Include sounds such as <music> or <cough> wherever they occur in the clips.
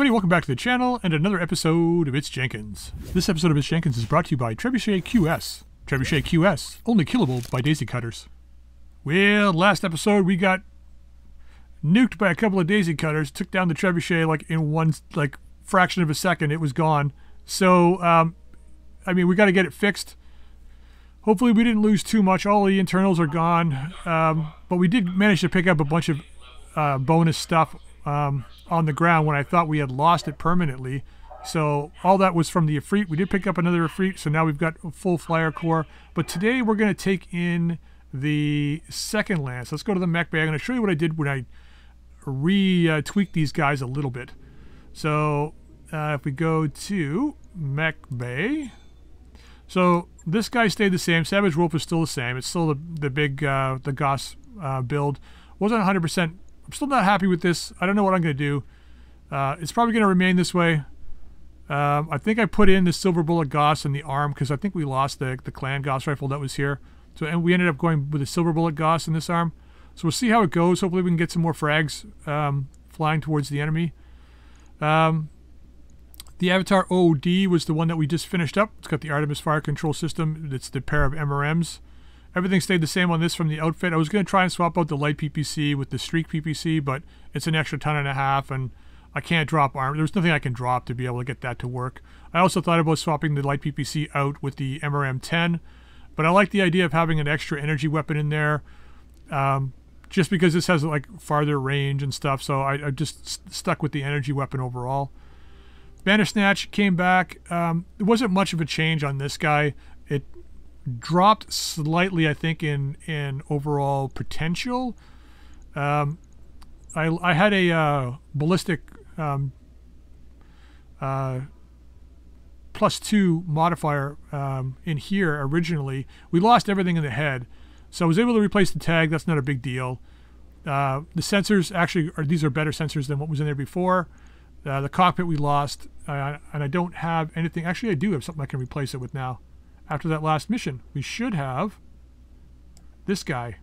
everybody, welcome back to the channel and another episode of It's Jenkins. This episode of It's Jenkins is brought to you by Trebuchet QS. Trebuchet QS, only killable by daisy cutters. Well, last episode we got nuked by a couple of daisy cutters, took down the trebuchet like in one like fraction of a second. It was gone. So, um, I mean, we got to get it fixed. Hopefully, we didn't lose too much. All the internals are gone, um, but we did manage to pick up a bunch of uh, bonus stuff um, on the ground when I thought we had lost it permanently. So all that was from the Efreet. We did pick up another Efreet, so now we've got a full flyer core. But today we're going to take in the second lance. Let's go to the mech bay. I'm going to show you what I did when I re-tweaked these guys a little bit. So uh, if we go to mech bay, so this guy stayed the same. Savage Wolf is still the same. It's still the the big uh, the Gauss uh, build. Wasn't 100%. I'm still not happy with this. I don't know what I'm going to do. Uh, it's probably going to remain this way. Um, I think I put in the Silver Bullet Gauss in the arm because I think we lost the the Clan Gauss rifle that was here. So and we ended up going with the Silver Bullet Gauss in this arm. So we'll see how it goes. Hopefully we can get some more frags um, flying towards the enemy. Um, the Avatar OD was the one that we just finished up. It's got the Artemis fire control system. It's the pair of MRMs. Everything stayed the same on this from the outfit. I was going to try and swap out the light PPC with the streak PPC, but it's an extra ton and a half, and I can't drop armor. There's nothing I can drop to be able to get that to work. I also thought about swapping the light PPC out with the MRM 10, but I like the idea of having an extra energy weapon in there. Um, just because this has like farther range and stuff. So I, I just st stuck with the energy weapon overall. Bandersnatch came back. Um, it wasn't much of a change on this guy. Dropped slightly, I think, in in overall potential. Um, I I had a uh, ballistic um, uh, plus two modifier um, in here originally. We lost everything in the head. So I was able to replace the tag. That's not a big deal. Uh, the sensors actually are these are better sensors than what was in there before. Uh, the cockpit we lost, uh, and I don't have anything. Actually, I do have something I can replace it with now. After that last mission, we should have this guy.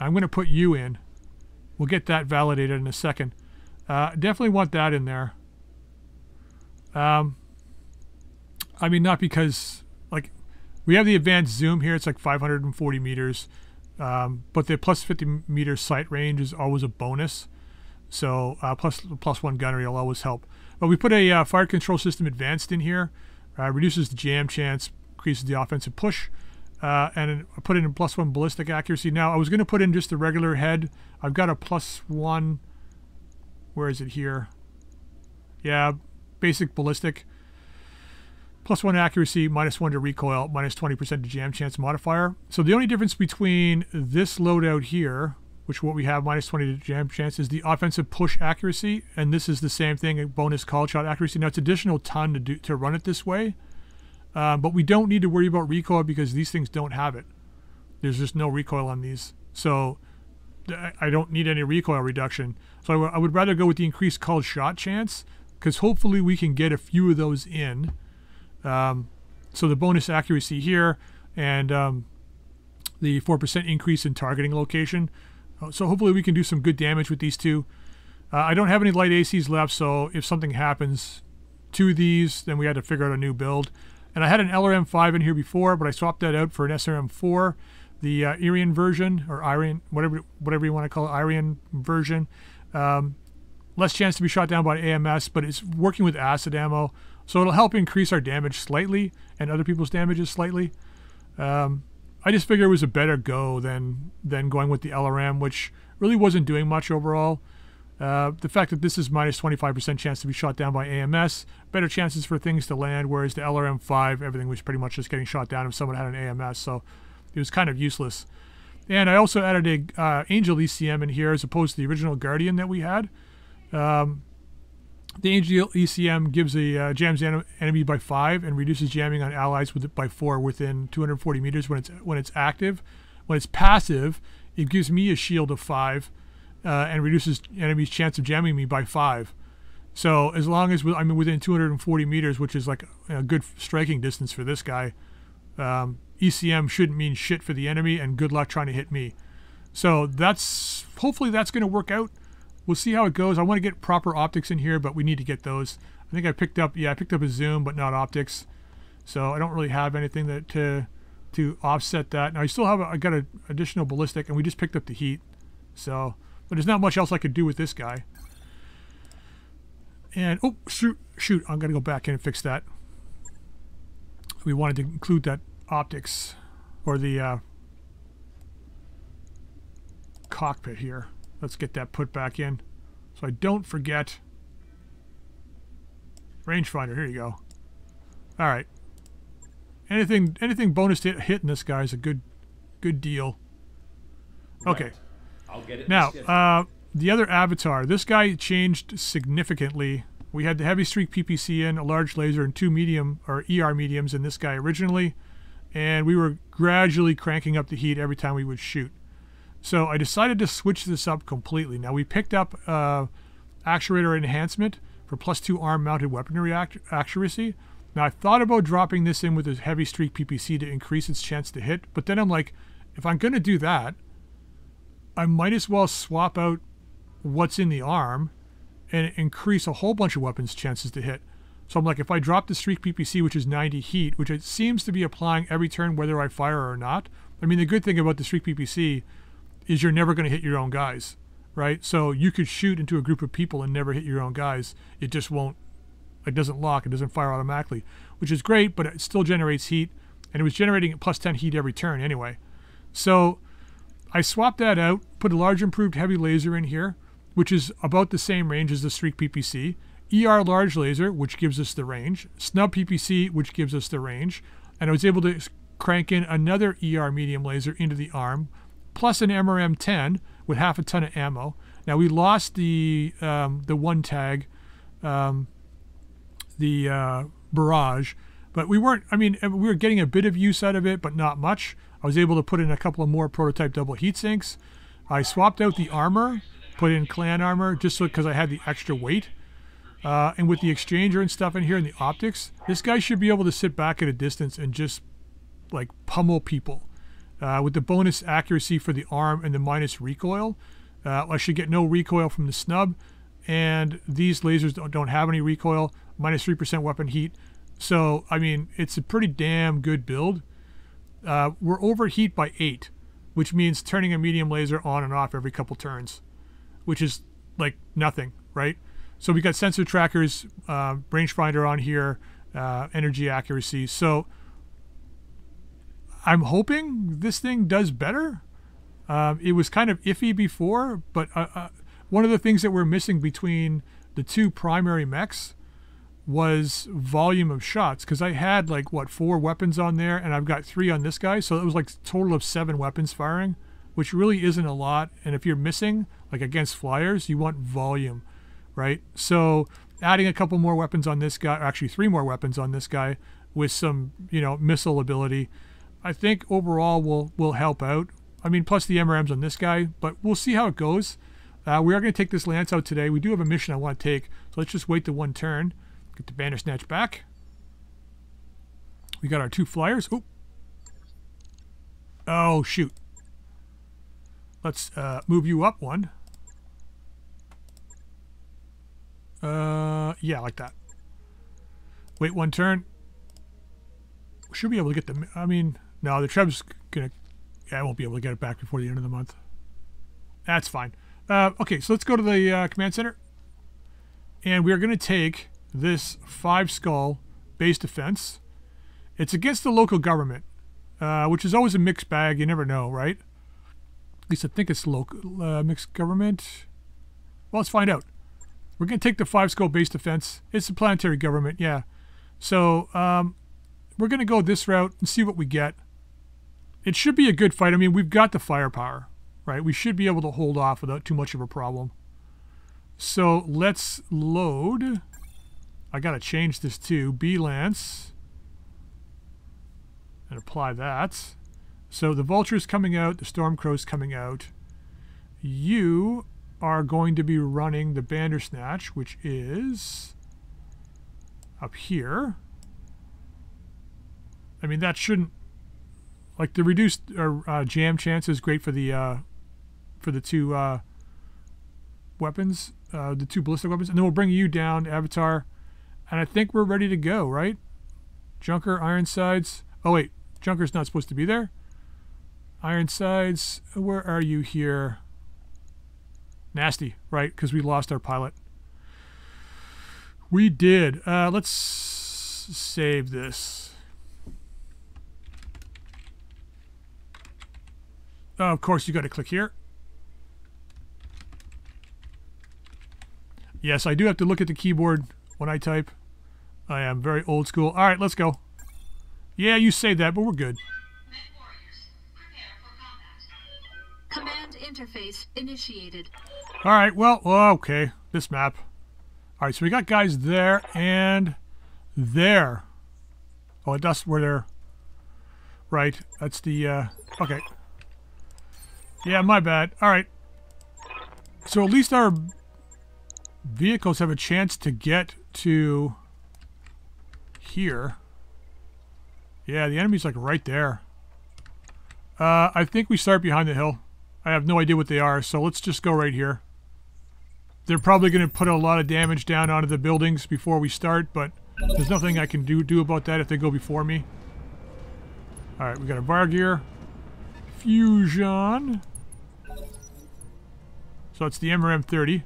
I'm going to put you in. We'll get that validated in a second. Uh, definitely want that in there. Um, I mean, not because like we have the advanced zoom here. It's like 540 meters. Um, but the plus 50 meter sight range is always a bonus. So uh, plus, plus one gunnery will always help. But we put a uh, fire control system advanced in here. Uh, reduces the jam chance, increases the offensive push. Uh, and I put in plus one ballistic accuracy. Now I was going to put in just the regular head. I've got a plus one. Where is it here? Yeah, basic ballistic plus one accuracy, minus one to recoil, minus 20% to jam chance modifier. So the only difference between this loadout here, which what we have minus 20 to jam chance, is the offensive push accuracy, and this is the same thing, a bonus call shot accuracy. Now it's additional ton to do to run it this way, um, but we don't need to worry about recoil because these things don't have it. There's just no recoil on these, so I don't need any recoil reduction. So I, would rather go with the increased call shot chance because hopefully we can get a few of those in. Um, so the bonus accuracy here and um, the 4% increase in targeting location. Uh, so hopefully we can do some good damage with these two. Uh, I don't have any light ACs left, so if something happens to these, then we had to figure out a new build. And I had an LRM5 in here before, but I swapped that out for an SRM4, the uh, Irian version, or Irian, whatever whatever you want to call it, Irian version. Um, less chance to be shot down by AMS, but it's working with acid ammo. So it'll help increase our damage slightly and other people's damages slightly. Um, I just figured it was a better go than than going with the LRM, which really wasn't doing much overall. Uh, the fact that this is minus 25% chance to be shot down by AMS, better chances for things to land, whereas the LRM-5, everything was pretty much just getting shot down if someone had an AMS, so it was kind of useless. And I also added a uh, Angel ECM in here as opposed to the original Guardian that we had. Um, the Angel ECM gives a uh, jams enemy by five and reduces jamming on allies with it by four within 240 meters when it's when it's active. When it's passive, it gives me a shield of five uh, and reduces enemy's chance of jamming me by five. So as long as I'm within 240 meters, which is like a good striking distance for this guy, um, ECM shouldn't mean shit for the enemy, and good luck trying to hit me. So that's hopefully that's going to work out. We'll see how it goes. I want to get proper optics in here, but we need to get those. I think I picked up, yeah, I picked up a zoom, but not optics. So I don't really have anything that to to offset that. Now I still have, I got an additional ballistic, and we just picked up the heat. So, but there's not much else I could do with this guy. And, oh, shoot, shoot, I'm going to go back in and fix that. We wanted to include that optics, or the uh, cockpit here. Let's get that put back in so I don't forget. Rangefinder, here you go. All right. Anything anything bonus hit hitting this guy is a good good deal. Okay. Right. I'll get it. Now, uh, the other avatar, this guy changed significantly. We had the heavy streak PPC in, a large laser, and two medium or ER mediums in this guy originally, and we were gradually cranking up the heat every time we would shoot. So I decided to switch this up completely. Now we picked up uh, actuator enhancement for plus two arm mounted weaponry accuracy. Now I thought about dropping this in with a heavy streak PPC to increase its chance to hit, but then I'm like, if I'm going to do that, I might as well swap out what's in the arm and increase a whole bunch of weapons chances to hit. So I'm like, if I drop the streak PPC, which is 90 heat, which it seems to be applying every turn whether I fire or not. I mean, the good thing about the streak PPC is you're never going to hit your own guys, right? So you could shoot into a group of people and never hit your own guys. It just won't, it doesn't lock, it doesn't fire automatically, which is great, but it still generates heat. And it was generating plus 10 heat every turn anyway. So I swapped that out, put a large improved heavy laser in here, which is about the same range as the Streak PPC. ER large laser, which gives us the range. Snub PPC, which gives us the range. And I was able to crank in another ER medium laser into the arm, plus an MRM 10 with half a ton of ammo. Now we lost the um, the one tag, um, the uh, barrage, but we weren't. I mean, we were getting a bit of use out of it, but not much. I was able to put in a couple of more prototype double heat sinks. I swapped out the armor, put in clan armor just so because I had the extra weight. Uh, and with the exchanger and stuff in here and the optics, this guy should be able to sit back at a distance and just like pummel people. Uh, with the bonus accuracy for the arm and the minus recoil, uh, I should get no recoil from the snub. And these lasers don't, don't have any recoil, minus 3% weapon heat. So, I mean, it's a pretty damn good build. Uh, we're overheat by 8, which means turning a medium laser on and off every couple turns, which is like nothing, right? So we got sensor trackers, uh, rangefinder on here, uh, energy accuracy. So I'm hoping this thing does better. Um, it was kind of iffy before, but uh, uh, one of the things that we're missing between the two primary mechs was volume of shots because I had like what four weapons on there and I've got three on this guy so it was like total of seven weapons firing which really isn't a lot and if you're missing like against flyers you want volume right so adding a couple more weapons on this guy actually three more weapons on this guy with some you know missile ability I think overall will will help out. I mean, plus the MRMs on this guy, but we'll see how it goes. Uh, we are going to take this Lance out today. We do have a mission I want to take, so let's just wait the one turn. Get the banner Bandersnatch back. We got our two flyers. Oh, oh shoot. Let's uh, move you up one. Uh, yeah, like that. Wait one turn. Should be able to get the. I mean, no, the Treb's gonna. Yeah, I won't be able to get it back before the end of the month. That's fine. Uh, okay, so let's go to the uh, command center, and we are to take this five skull base defense. It's against the local government, uh, which is always a mixed bag. You never know, right? At least I think it's local uh, mixed government. Well, let's find out. We're to take the five skull base defense. It's the planetary government, yeah. So um, we're going to go this route and see what we get. It should be a good fight. I mean, we've got the firepower, right? We should be able to hold off without too much of a problem. So let's load. I got to change this to B-Lance and apply that. So the Vulture's coming out, the Stormcrow's coming out. You are going to be running the Bandersnatch, which is up here. I mean, that shouldn't like the reduced uh, jam chance is great for the uh, for the two uh, weapons, uh, the two ballistic weapons, and then we'll bring you down, Avatar. And I think we're ready to go, right? Junker, Ironsides. Oh, wait. Junker's not supposed to be there. Ironsides, where are you here? Nasty, right? Because we lost our pilot. We did. Uh, let's save this. Oh, of course, you got to click here. Yes, I do have to look at the keyboard when I type. I am very old school. All right, let's go. Yeah, you say that, but we're good. Command interface initiated. All right, well, okay, this map. All right, so we got guys there and there. Oh, that's where they're... Right, that's the, uh, okay. Yeah, my bad. All right. So at least our vehicles have a chance to get to here. Yeah, the enemy's like right there. Uh, I think we start behind the hill. I have no idea what they are, so let's just go right here. They're probably going to put a lot of damage down onto the buildings before we start, but there's nothing I can do do about that if they go before me. Alright, we got a bar gear. Fusion. So it's the MRM-30.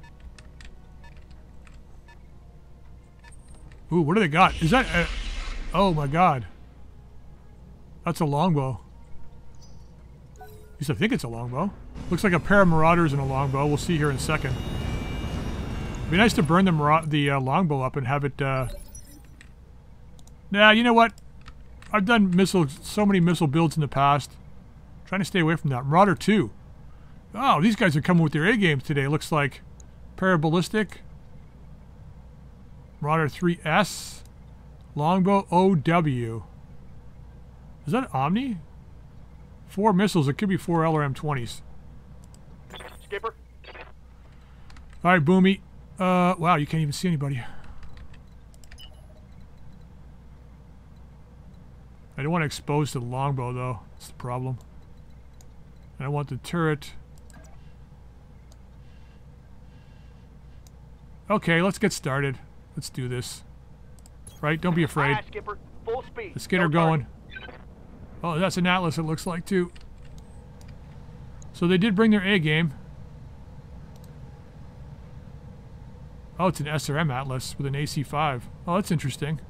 Ooh, what do they got? Is that... A, oh my god. That's a longbow. At least I think it's a longbow. Looks like a pair of Marauders and a longbow. We'll see here in a second. It'd be nice to burn the, the uh, longbow up and have it... Uh... Nah, you know what? I've done missile, so many missile builds in the past. I'm trying to stay away from that. Marauder 2. Oh, these guys are coming with their A games today. Looks like Paraballistic. Marauder 3S. Longbow OW. Is that Omni? Four missiles. It could be four LRM-20s. Skipper. All right, Boomy. Uh, wow, you can't even see anybody. I don't want to expose the longbow, though. That's the problem. And I want the turret. Okay, let's get started. Let's do this. Right? Don't be afraid. Aye, Skipper. Full speed. Let's get No her going. Oh, that's an Atlas, it looks like, too. So they did bring their A game. Oh, it's an SRM Atlas with an AC-5. Oh, that's interesting.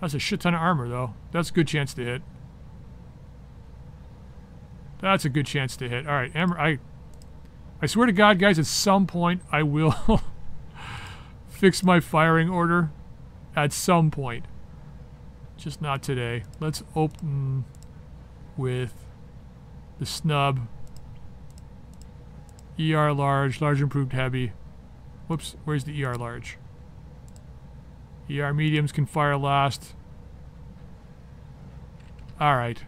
That's a shit ton of armor, though. That's a good chance to hit. That's a good chance to hit. All right, Amber, I, I swear to God, guys, at some point I will <laughs> fix my firing order. At some point. Just not today. Let's open with the snub. ER large, large improved heavy. Whoops, where's the ER large? ER mediums can fire last. Alright.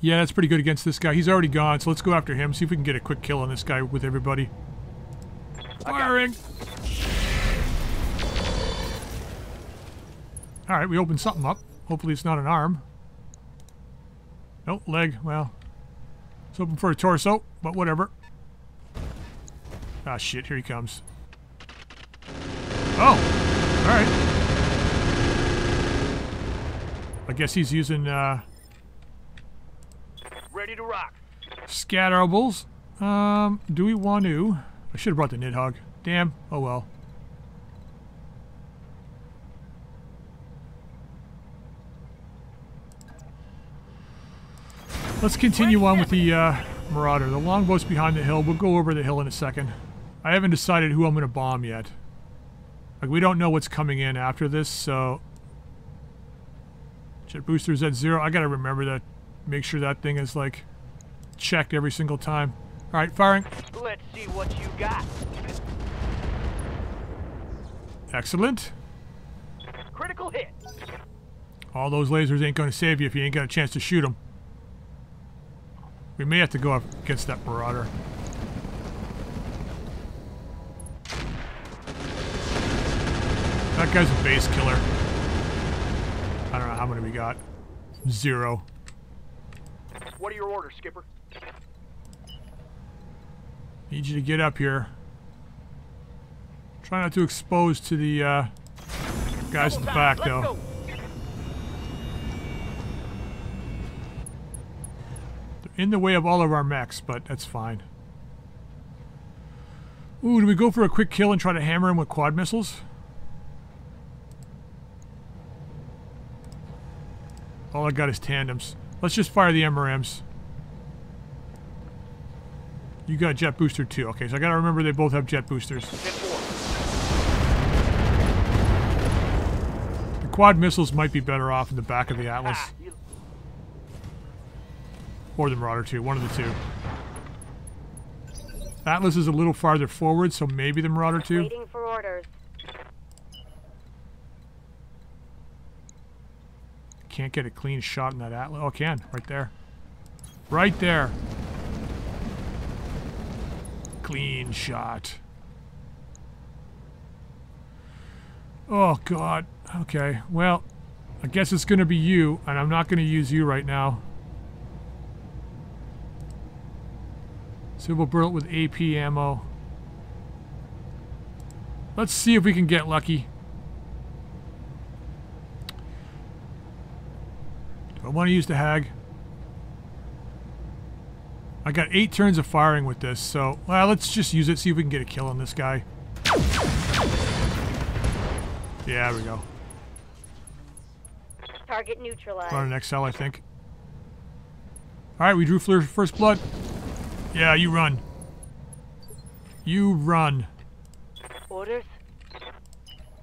Yeah, that's pretty good against this guy. He's already gone, so let's go after him. See if we can get a quick kill on this guy with everybody. Firing! Alright, we opened something up. Hopefully it's not an arm. Nope, leg. Well, it's open for a torso, but whatever. Ah, shit, here he comes. Oh! Alright. I guess he's using, uh, Ready to rock. Scatterables. Um, do we want to... I should have brought the Nidhogg. Damn. Oh well. Let's continue on with the uh, Marauder. The longbow's behind the hill. We'll go over the hill in a second. I haven't decided who I'm going to bomb yet. Like, we don't know what's coming in after this, so... Jet booster's at zero. I gotta remember that. Make sure that thing is, like, checked every single time. Alright, firing. Let's see what you got. Excellent. Critical hit. All those lasers ain't going to save you if you ain't got a chance to shoot them. We may have to go up against that Marauder. That guy's a base killer. I don't know how many we got. Zero. What are your orders, Skipper? Need you to get up here. Try not to expose to the uh, guys in the back, though. In the way of all of our mechs, but that's fine. Ooh, do we go for a quick kill and try to hammer him with quad missiles? All I got is tandems. Let's just fire the MRMs. You got jet booster too. Okay, so I gotta remember they both have jet boosters. The quad missiles might be better off in the back of the Atlas. Or the Marauder 2, one of the two. Atlas is a little farther forward, so maybe the Marauder 2. Waiting for orders. Can't get a clean shot in that Atlas. Oh, I can. Right there. Right there. Clean shot. Oh, God. Okay. Well, I guess it's going to be you, and I'm not going to use you right now. Silver bullet with AP ammo. Let's see if we can get lucky. Do I want to use the hag? I got eight turns of firing with this, so well, let's just use it. See if we can get a kill on this guy. Yeah, there we go. Target neutralized. On an XL, I think. All right, we drew first blood. Yeah, you run. You run. Orders?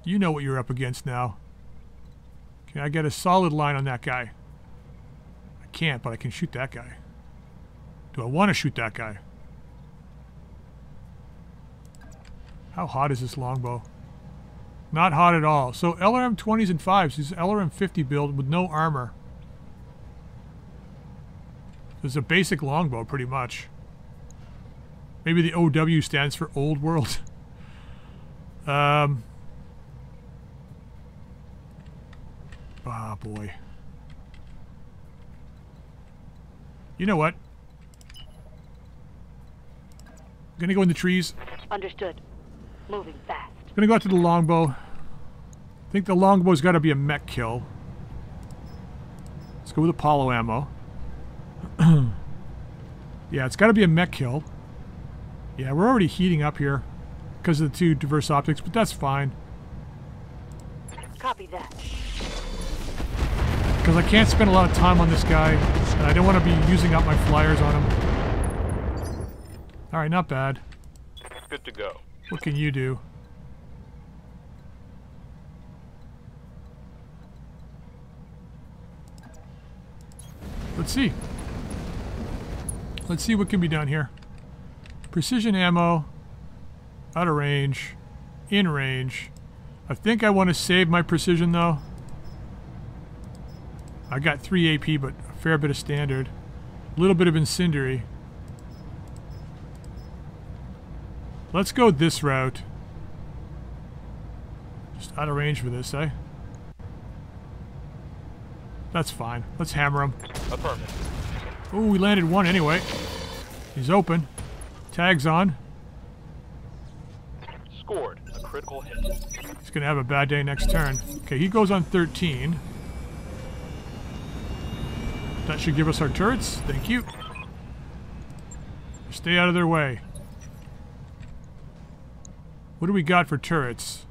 You know what you're up against now. Can I get a solid line on that guy? I can't, but I can shoot that guy. Do I want to shoot that guy? How hot is this longbow? Not hot at all. So LRM 20s and 5s. This is LRM 50 build with no armor. It's a basic longbow, pretty much. Maybe the OW stands for Old World. <laughs> um. Ah, boy. You know what? I'm gonna go in the trees. Understood. Moving fast. Gonna go out to the longbow. I think the longbow's got to be a mech kill. Let's go with Apollo ammo. <clears throat> yeah, it's got to be a mech kill. Yeah, we're already heating up here because of the two diverse optics, but that's fine. Copy that. Because I can't spend a lot of time on this guy, and I don't want to be using up my flyers on him. Alright, not bad. Good to go. What can you do? Let's see. Let's see what can be done here. Precision ammo. Out of range. In range. I think I want to save my precision though. I got 3 AP, but a fair bit of standard. A little bit of incendiary. Let's go this route. Just out of range for this, eh? That's fine. Let's hammer him. Affirmative. Oh, we landed one anyway. He's open. Tags on. Scored. A critical hit. He's going to have a bad day next turn. Okay, he goes on 13. That should give us our turrets. Thank you. Stay out of their way. What do we got for turrets?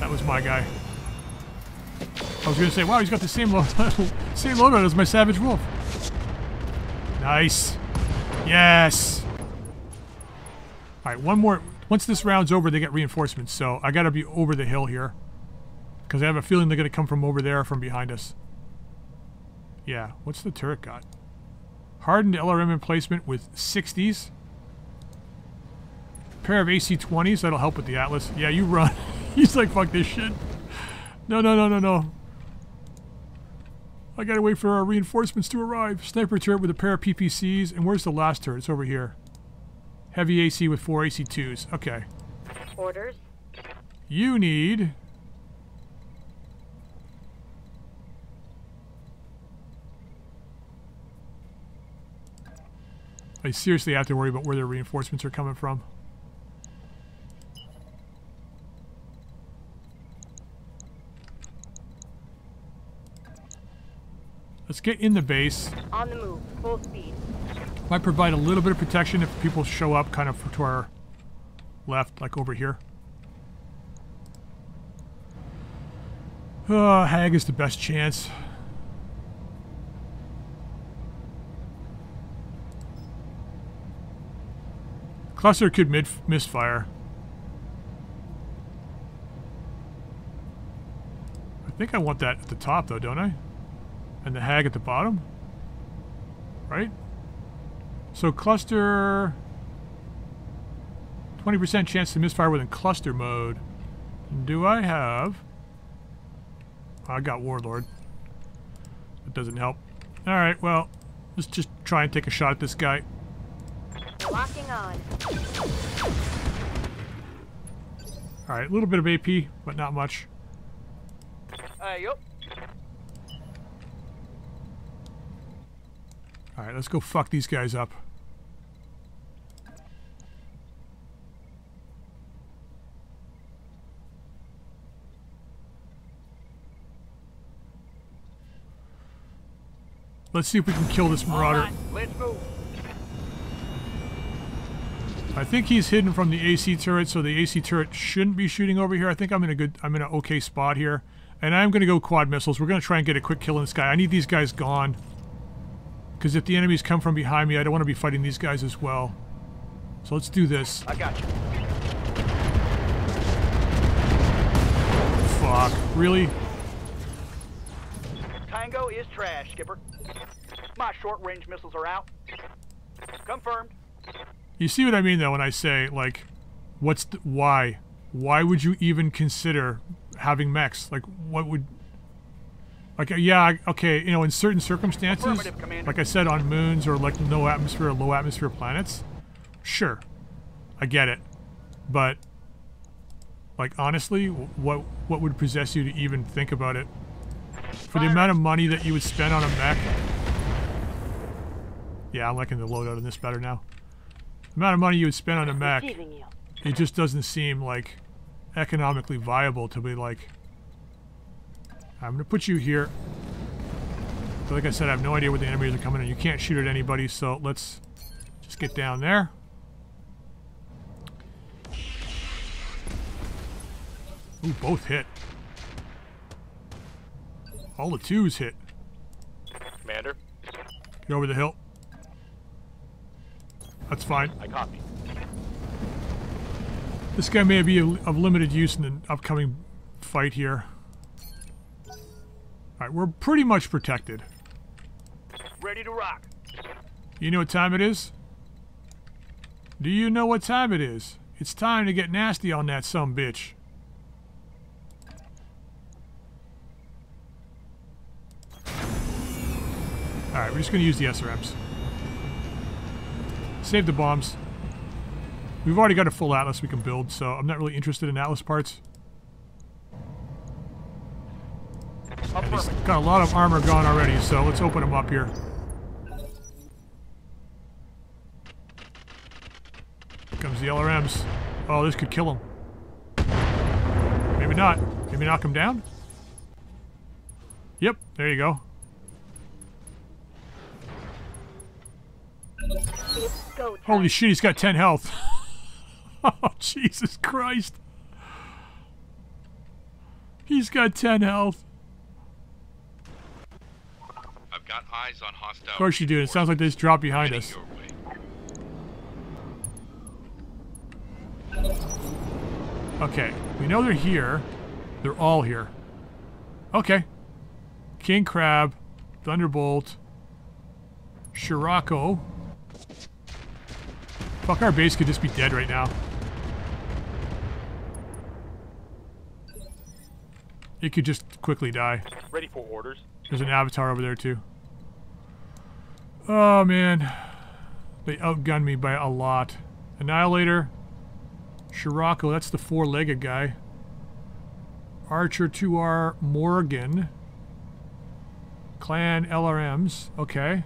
That was my guy. I was going to say, wow, he's got the same, lo <laughs> same loadout as my Savage Wolf. Nice. Yes. All right, one more. Once this round's over, they get reinforcements, so I gotta be over the hill here. Because I have a feeling they're gonna come from over there from behind us. Yeah, what's the turret got? Hardened LRM emplacement with 60s. Pair of AC-20s, that'll help with the Atlas. Yeah, you run. <laughs> He's like, fuck this shit. No, no, no, no, no. I gotta wait for our reinforcements to arrive. Sniper turret with a pair of PPCs, and where's the last turret? It's over here. Heavy AC with four AC2s. Okay. Orders? You need... I seriously have to worry about where their reinforcements are coming from. Let's get in the base. On the move. Full speed. Might provide a little bit of protection if people show up kind of to our left, like over here. Uh, Hag is the best chance. Cluster could mid misfire. I think I want that at the top though, don't I? And the hag at the bottom? Right? So cluster... 20% chance to misfire within cluster mode. Do I have... I got Warlord. That doesn't help. Alright, well, let's just try and take a shot at this guy. Locking on. Alright, a little bit of AP, but not much. Uh, yup. Alright, let's go fuck these guys up. Let's see if we can kill this marauder. Alright, let's move. I think he's hidden from the AC turret, so the AC turret shouldn't be shooting over here. I think I'm in a good, I'm in an okay spot here. And I'm going to go quad missiles. We're going to try and get a quick kill in this guy. I need these guys gone. Because if the enemies come from behind me, I don't want to be fighting these guys as well. So let's do this. I got you. Fuck. Really? Tango is trash, Skipper. My short-range missiles are out. Confirmed. You see what I mean, though, when I say, like, what's the, why? Why would you even consider having mechs? Like, what would... Like, uh, yeah, okay, you know, in certain circumstances, like I said, on moons or, like, no atmosphere or low atmosphere planets, sure. I get it. But, like, honestly, what what would possess you to even think about it? For the amount of money that you would spend on a mech... Yeah, I'm liking the loadout on this better now. The amount of money you would spend on a mech it just doesn't seem like economically viable to be like I'm gonna put you here. But like I said I have no idea where the enemies are coming in. You can't shoot at anybody so let's just get down there. Ooh, both hit. All the twos hit. Commander, get over the hill. That's fine. I copy. This guy may be of limited use in the upcoming fight here. Alright, we're pretty much protected. Ready to rock. You know what time it is? Do you know what time it is? It's time to get nasty on that some bitch. Alright, we're just gonna use the SRMs. Save the bombs. We've already got a full Atlas we can build, so I'm not really interested in Atlas parts. He's got a lot of armor gone already, so let's open him up here. Comes the LRMs. Oh, this could kill him. Maybe not. Maybe knock him down? Yep, there you go. Go. Holy shit, he's got 10 health. <laughs> oh, Jesus Christ. He's got 10 health. I've got eyes on hostile. Of course you do. It sounds like they just dropped behind us. Okay, we know they're here. They're all here. Okay. King Crab, Thunderbolt, Sirocco. Fuck, our base could just be dead right now. It could just quickly die. Ready for orders. There's an avatar over there too. Oh man. They outgunned me by a lot. Annihilator. Sirocco, that's the four-legged guy. Archer 2R Morgan. Clan LRMs. Okay.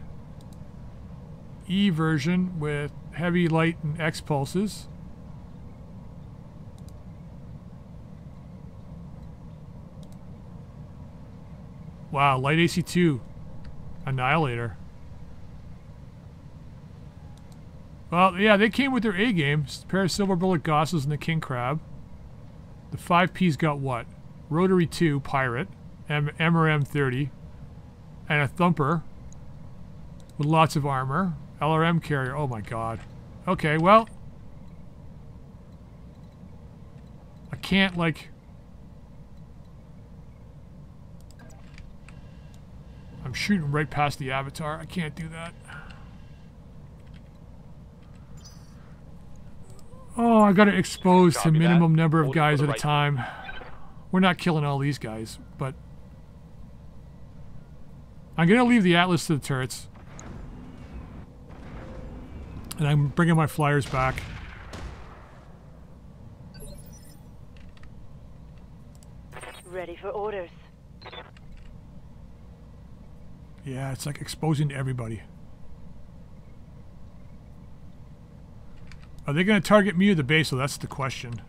E version with heavy, light, and X pulses. Wow, light AC2. Annihilator. Well, yeah, they came with their A games. pair of silver bullet Gausses and the King Crab. The 5P's got what? Rotary 2 Pirate, M MRM 30, and a Thumper with lots of armor. LRM carrier. Oh my god. Okay, well. I can't, like. I'm shooting right past the avatar. I can't do that. Oh, I gotta expose to Copy that. minimum number of Hold guys the at a right time. We're not killing all these guys, but I'm gonna leave the Atlas to the turrets. And I'm bringing my flyers back. Ready for orders. Yeah, it's like exposing to everybody. Are they going to target me or the base? So that's the question.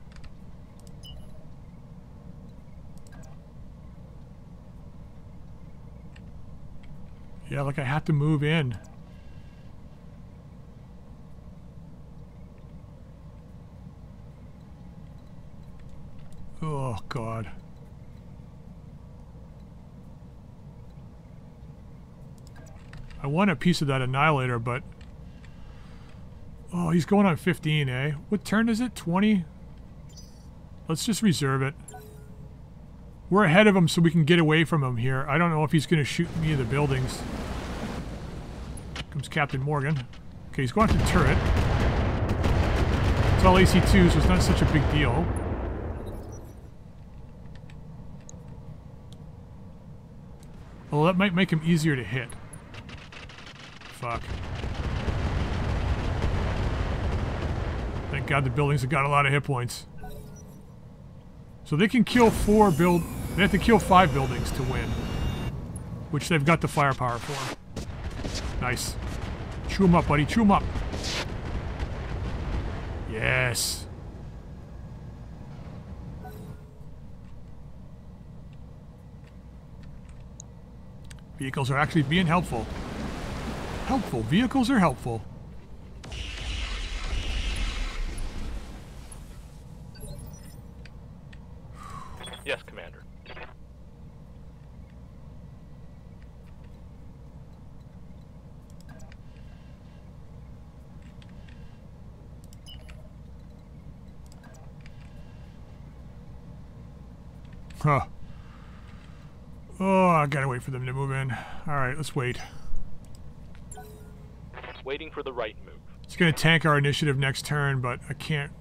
Yeah, like I have to move in. Oh, God. I want a piece of that Annihilator, but... Oh, he's going on 15, eh? What turn is it? 20? Let's just reserve it. We're ahead of him so we can get away from him here. I don't know if he's going to shoot me in the buildings. Comes Captain Morgan. Okay, he's going to turret. It's all AC2, so it's not such a big deal. Well, that might make him easier to hit. Fuck. God the buildings have got a lot of hit points. So they can kill four build... They have to kill five buildings to win. Which they've got the firepower for. Nice. Chew them up, buddy. Chew them up. Yes. Vehicles are actually being helpful. Helpful. Vehicles are helpful. Yes, Commander. Huh. Oh, I gotta wait for them to move in. Alright, let's wait. Waiting for the right move. It's gonna tank our initiative next turn, but I can't.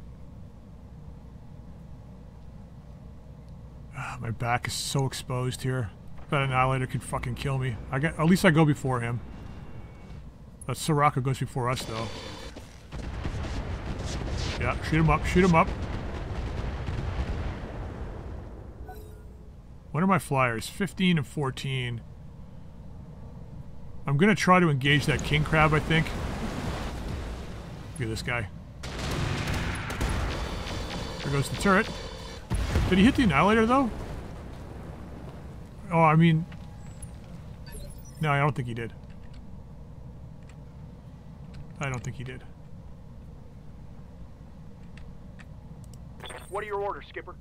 Ah, my back is so exposed here. That annihilator could fucking kill me. I got at least I go before him. That Sirocco goes before us though. Yeah, shoot him up, shoot him up. What are my flyers? 15 and 14. I'm gonna try to engage that king crab, I think. Look at this guy. There goes the turret. Did he hit the annihilator though? Oh, I mean... No, I don't think he did. I don't think he did. What are your orders, Skipper?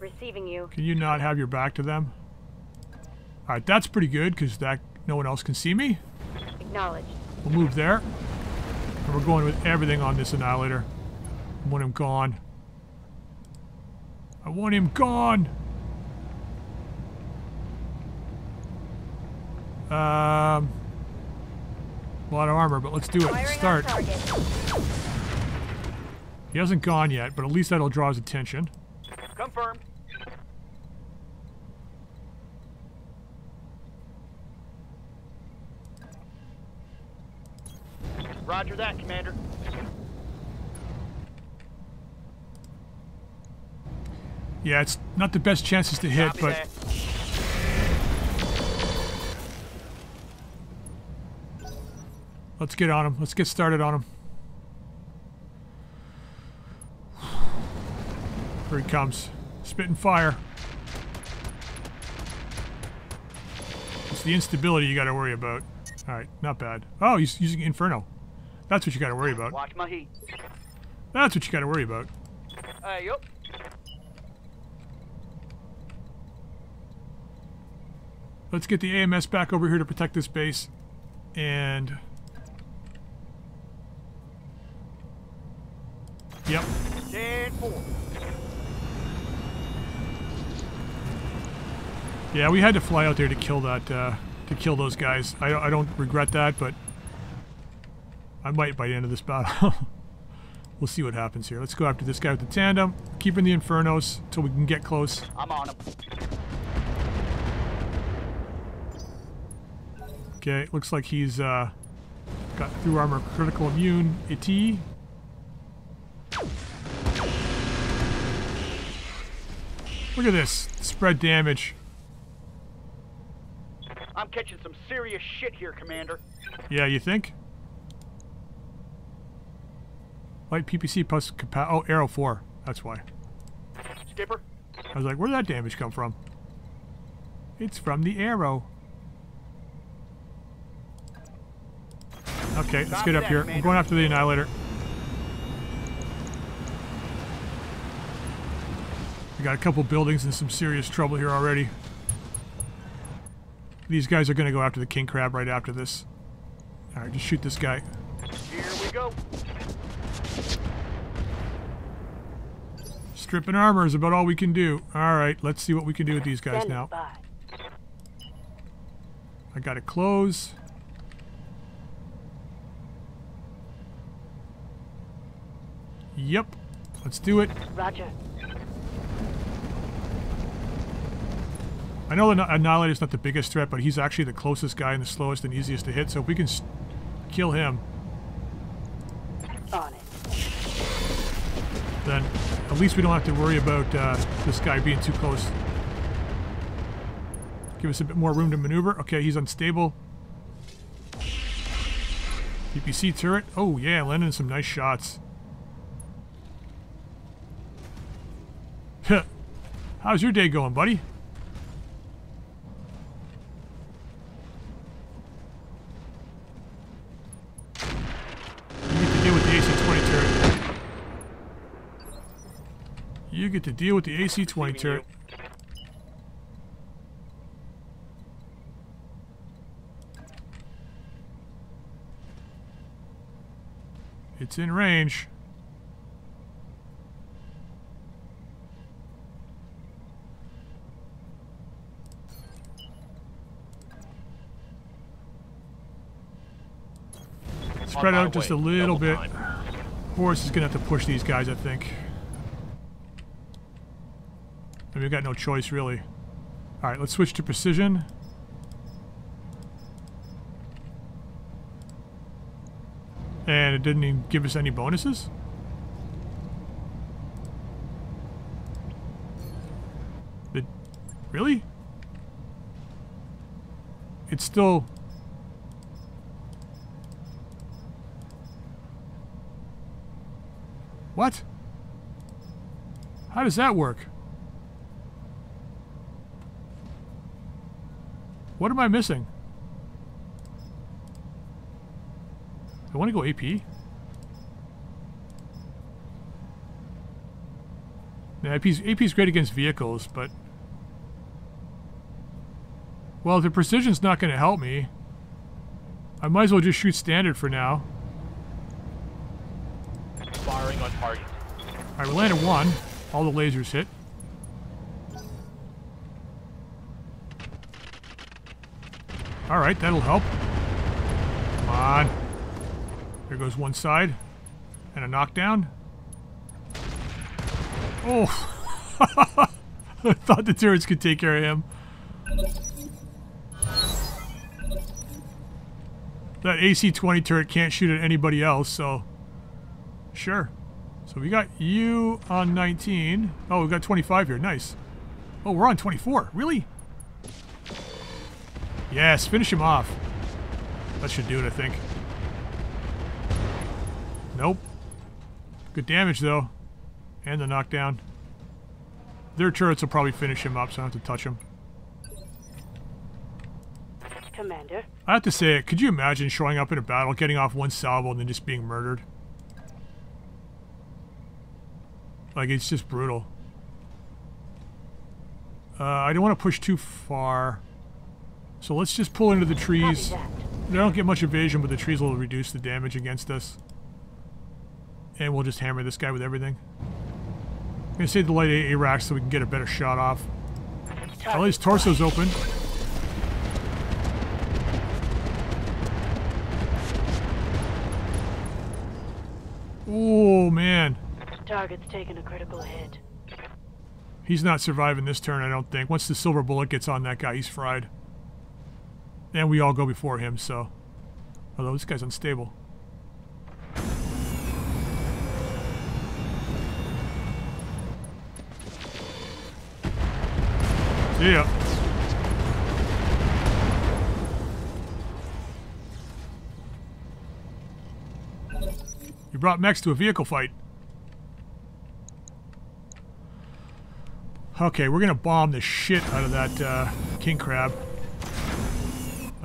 Receiving you. Can you not have your back to them? Alright, that's pretty good, because that no one else can see me. Acknowledged. We'll move there. And we're going with everything on this annihilator. I want him gone. I want him gone! Um... A lot of armor, but let's do it. Firing Start. He hasn't gone yet, but at least that'll draw his attention. Confirmed. Roger that, Commander. Yeah, it's not the best chances to hit, Copy but that. Let's get on him. Let's get started on him. Here he comes. Spitting fire. It's the instability you gotta worry about. Alright, not bad. Oh, he's using Inferno. That's what you gotta worry about. Watch my heat. That's what you gotta worry about. Hey, yup. Let's get the AMS back over here to protect this base. And... Yep. 10 4. Yeah, we had to fly out there to kill that, uh, to kill those guys. I, I don't regret that, but I might by the end of this battle. <laughs> we'll see what happens here. Let's go after this guy with the tandem, keeping the Infernos until we can get close. I'm on him. Okay, looks like he's uh, got through armor critical immune AT. Look at this spread damage. I'm catching some serious shit here, Commander. Yeah, you think? Light PPC plus capa- oh arrow four. That's why. Skipper, I was like, where'd that damage come from? It's from the arrow. Okay, let's get up here. I'm going after the Annihilator. We got a couple buildings in some serious trouble here already. These guys are going to go after the King Crab right after this. Alright, just shoot this guy. here we go. Stripping armor is about all we can do. Alright, let's see what we can do with these guys now. I got to close. Yep. Let's do it. Roger. I know the Annihilator's not the biggest threat, but he's actually the closest guy and the slowest and easiest to hit, so if we can kill him, On it. then at least we don't have to worry about uh, this guy being too close. Give us a bit more room to maneuver. Okay, he's unstable. PPC turret. Oh yeah, landing some nice shots. How's your day going, buddy? You get to deal with the AC-20 turret. You get to deal with the AC-20 turret. It's in range. Spread out just a little bit. Horse is gonna have to push these guys, I think. We've got no choice, really. Alright, let's switch to precision. And it didn't even give us any bonuses? It, really? It's still... What? How does that work? What am I missing? I want to go AP. Yeah, AP's, AP's great against vehicles, but... Well, the precision's not going to help me. I might as well just shoot standard for now. Firing on target. Alright, we landed one. All the lasers hit. Alright, that'll help. Come on. There goes one side. And a knockdown. Oh! I <laughs> thought the turrets could take care of him. That AC-20 turret can't shoot at anybody else, so... Sure. So we got you on 19. Oh, we got 25 here. Nice. Oh, we're on 24. Really? Yes, finish him off. That should do it, I think. Nope. Good damage, though. And the knockdown. Their turrets will probably finish him up, so I don't have to touch him. Commander, I have to say, could you imagine showing up in a battle, getting off one salvo, and then just being murdered? Like, it's just brutal. Uh, I don't want to push too far. So let's just pull into the trees. They don't get much evasion, but the trees will reduce the damage against us. And we'll just hammer this guy with everything. I'm gonna save the light A-Rack so we can get a better shot off. Well, his torso's open. Oh, man. Target's taken a critical hit. He's not surviving this turn, I don't think. Once the silver bullet gets on that guy, he's fried. And we all go before him, so... Although this guy's unstable. See ya. You brought mechs to a vehicle fight. Okay, we're gonna bomb the shit out of that uh, king crab.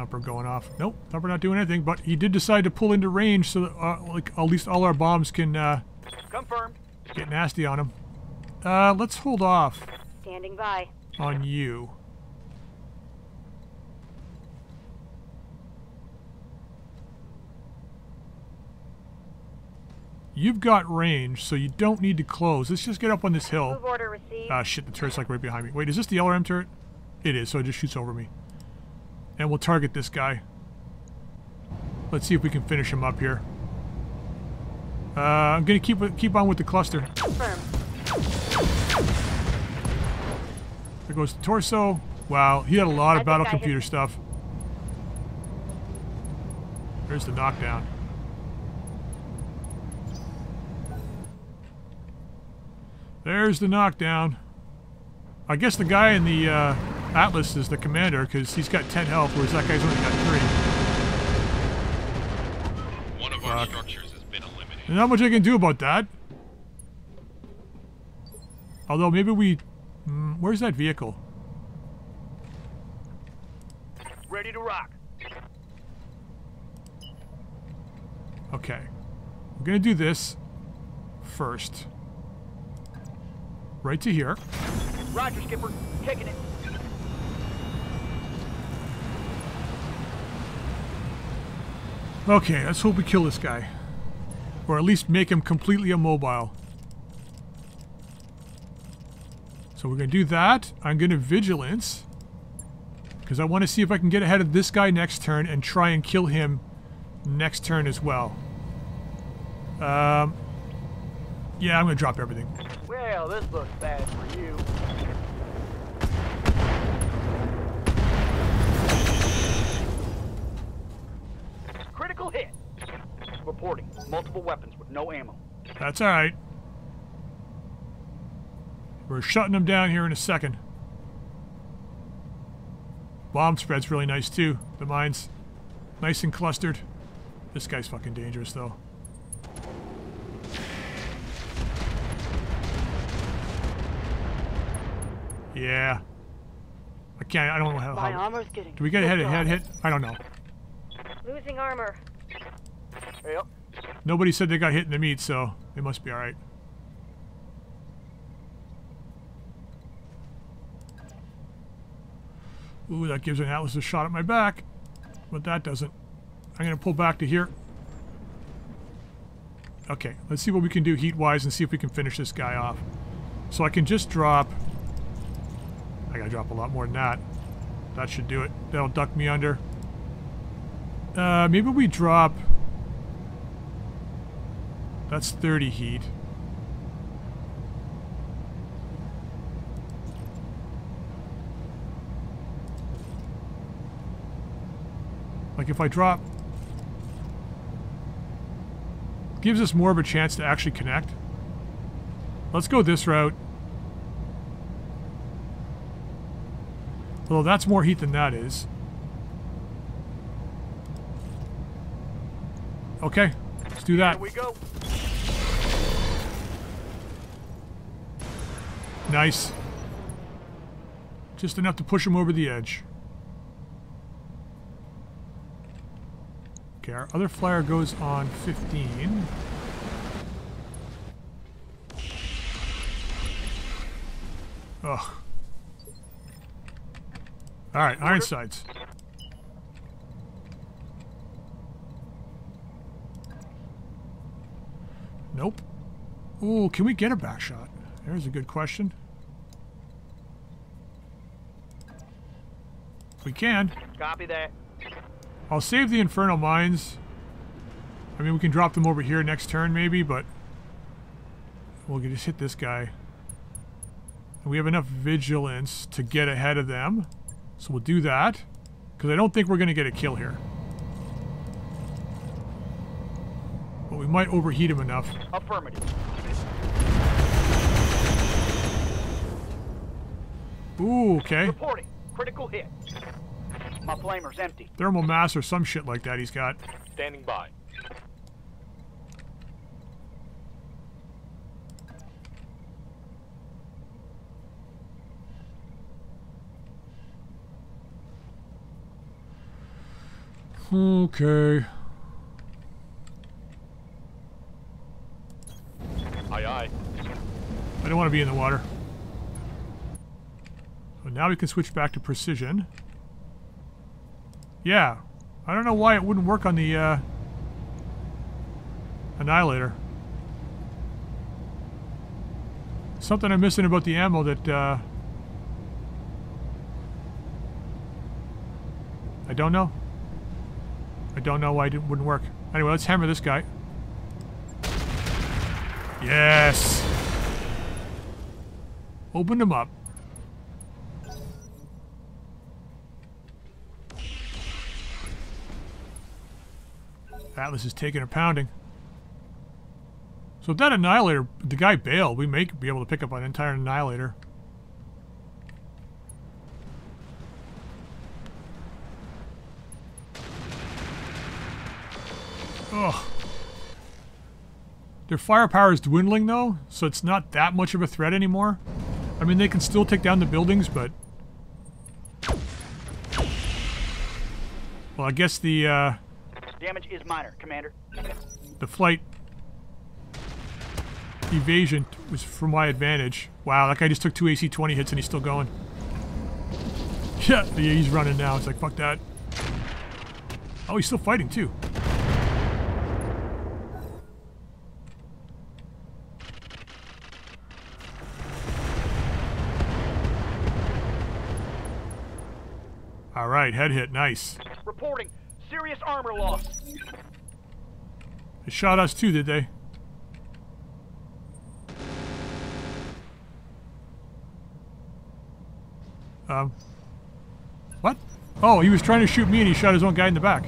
Thumper going off. Nope, Thumper not doing anything, but he did decide to pull into range so that uh, like at least all our bombs can uh, Confirmed. get nasty on him. Uh, let's hold off Standing by. on you. You've got range, so you don't need to close. Let's just get up on this hill. Move order. Ah, shit, the turret's like right behind me. Wait, is this the LRM turret? It is, so it just shoots over me. And we'll target this guy. Let's see if we can finish him up here. Uh, I'm gonna keep keep on with the cluster. There goes the torso. Wow, he had a lot of battle I hit computer stuff. There's the knockdown. There's the knockdown. I guess the guy in the uh, Atlas is the commander because he's got 10 health, whereas that guy's only got 3. One of our Fuck. structures has been eliminated. There's not much I can do about that. Although maybe we... Mm, where's that vehicle? Ready to rock. Okay. We're gonna do this first. Right to here. Roger, Skipper. Taking it. Okay, let's hope we kill this guy. Or at least make him completely immobile. So we're gonna do that. I'm gonna vigilance. Because I want to see if I can get ahead of this guy next turn and try and kill him next turn as well. Um, yeah, I'm gonna drop everything. Well, this looks bad for you. Critical hit. Reporting. Multiple weapons with no ammo. That's alright. We're shutting them down here in a second. Bomb spread's really nice too. The mine's nice and clustered. This guy's fucking dangerous though. Yeah. I can't, I don't know how. My how armor's getting. do we get a head ripped head hit? I don't know. Losing armor. Yep. Nobody said they got hit in the meat, so they must be alright. Ooh, that gives an Atlas a shot at my back. But that doesn't. I'm going to pull back to here. Okay, let's see what we can do heat-wise and see if we can finish this guy off. So I can just drop... I gotta drop a lot more than that. That should do it. That'll duck me under. Uh, maybe we drop... That's 30 heat. Like if I drop... Gives us more of a chance to actually connect. Let's go this route. Although that's more heat than that is. Okay. Let's do that. Here we go. Nice. Just enough to push him over the edge. Okay, our other flyer goes on 15. Ugh. Alright, Ironsides. Nope. Ooh, can we get a back shot? There's a good question. We can. Copy that. I'll save the Infernal Mines. I mean, we can drop them over here next turn, maybe, but we'll just hit this guy. And we have enough vigilance to get ahead of them. So we'll do that. Because I don't think we're going to get a kill here. But we might overheat him enough. Affirmative. Ooh, okay. Reporting. Critical hit. My flamer's empty. Thermal mass or some shit like that he's got. Standing by. Okay. I don't want to be in the water. So now we can switch back to precision. Yeah. I don't know why it wouldn't work on the uh, Annihilator. Something I'm missing about the ammo that uh, I don't know. I don't know why it wouldn't work. Anyway, let's hammer this guy. Yes. Open them up. Atlas is taking a pounding. So if that Annihilator, the guy bailed, we may be able to pick up an entire Annihilator. Ugh. Their firepower is dwindling though, so it's not that much of a threat anymore. I mean, they can still take down the buildings, but... Well, I guess the, uh, Damage is minor, Commander. the flight evasion was for my advantage. Wow, that guy just took two AC-20 hits and he's still going. Yeah, <laughs> yeah, he's running now. It's like, fuck that. Oh, he's still fighting too. All right, head hit, nice. Reporting. Serious armor loss. They shot us too, did they? Um. What? Oh, he was trying to shoot me and he shot his own guy in the back.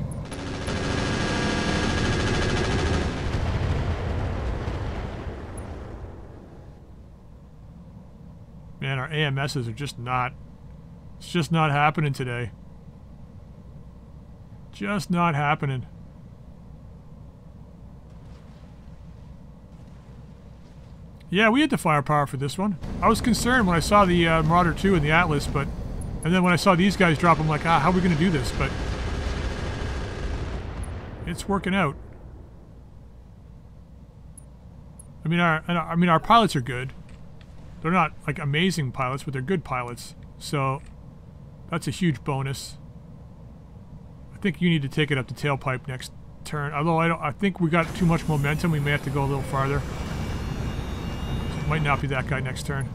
Man, our AMSs are just not. It's just not happening today. Just not happening. Yeah, we had the firepower for this one. I was concerned when I saw the uh, Marauder 2 and the Atlas, but... And then when I saw these guys drop, I'm like, ah, how are we going to do this? But... It's working out. I mean, our, I mean, our pilots are good. They're not, like, amazing pilots, but they're good pilots. So, that's a huge bonus. I think you need to take it up the tailpipe next turn. Although I don't, I think we got too much momentum. We may have to go a little farther. Might not be that guy next turn.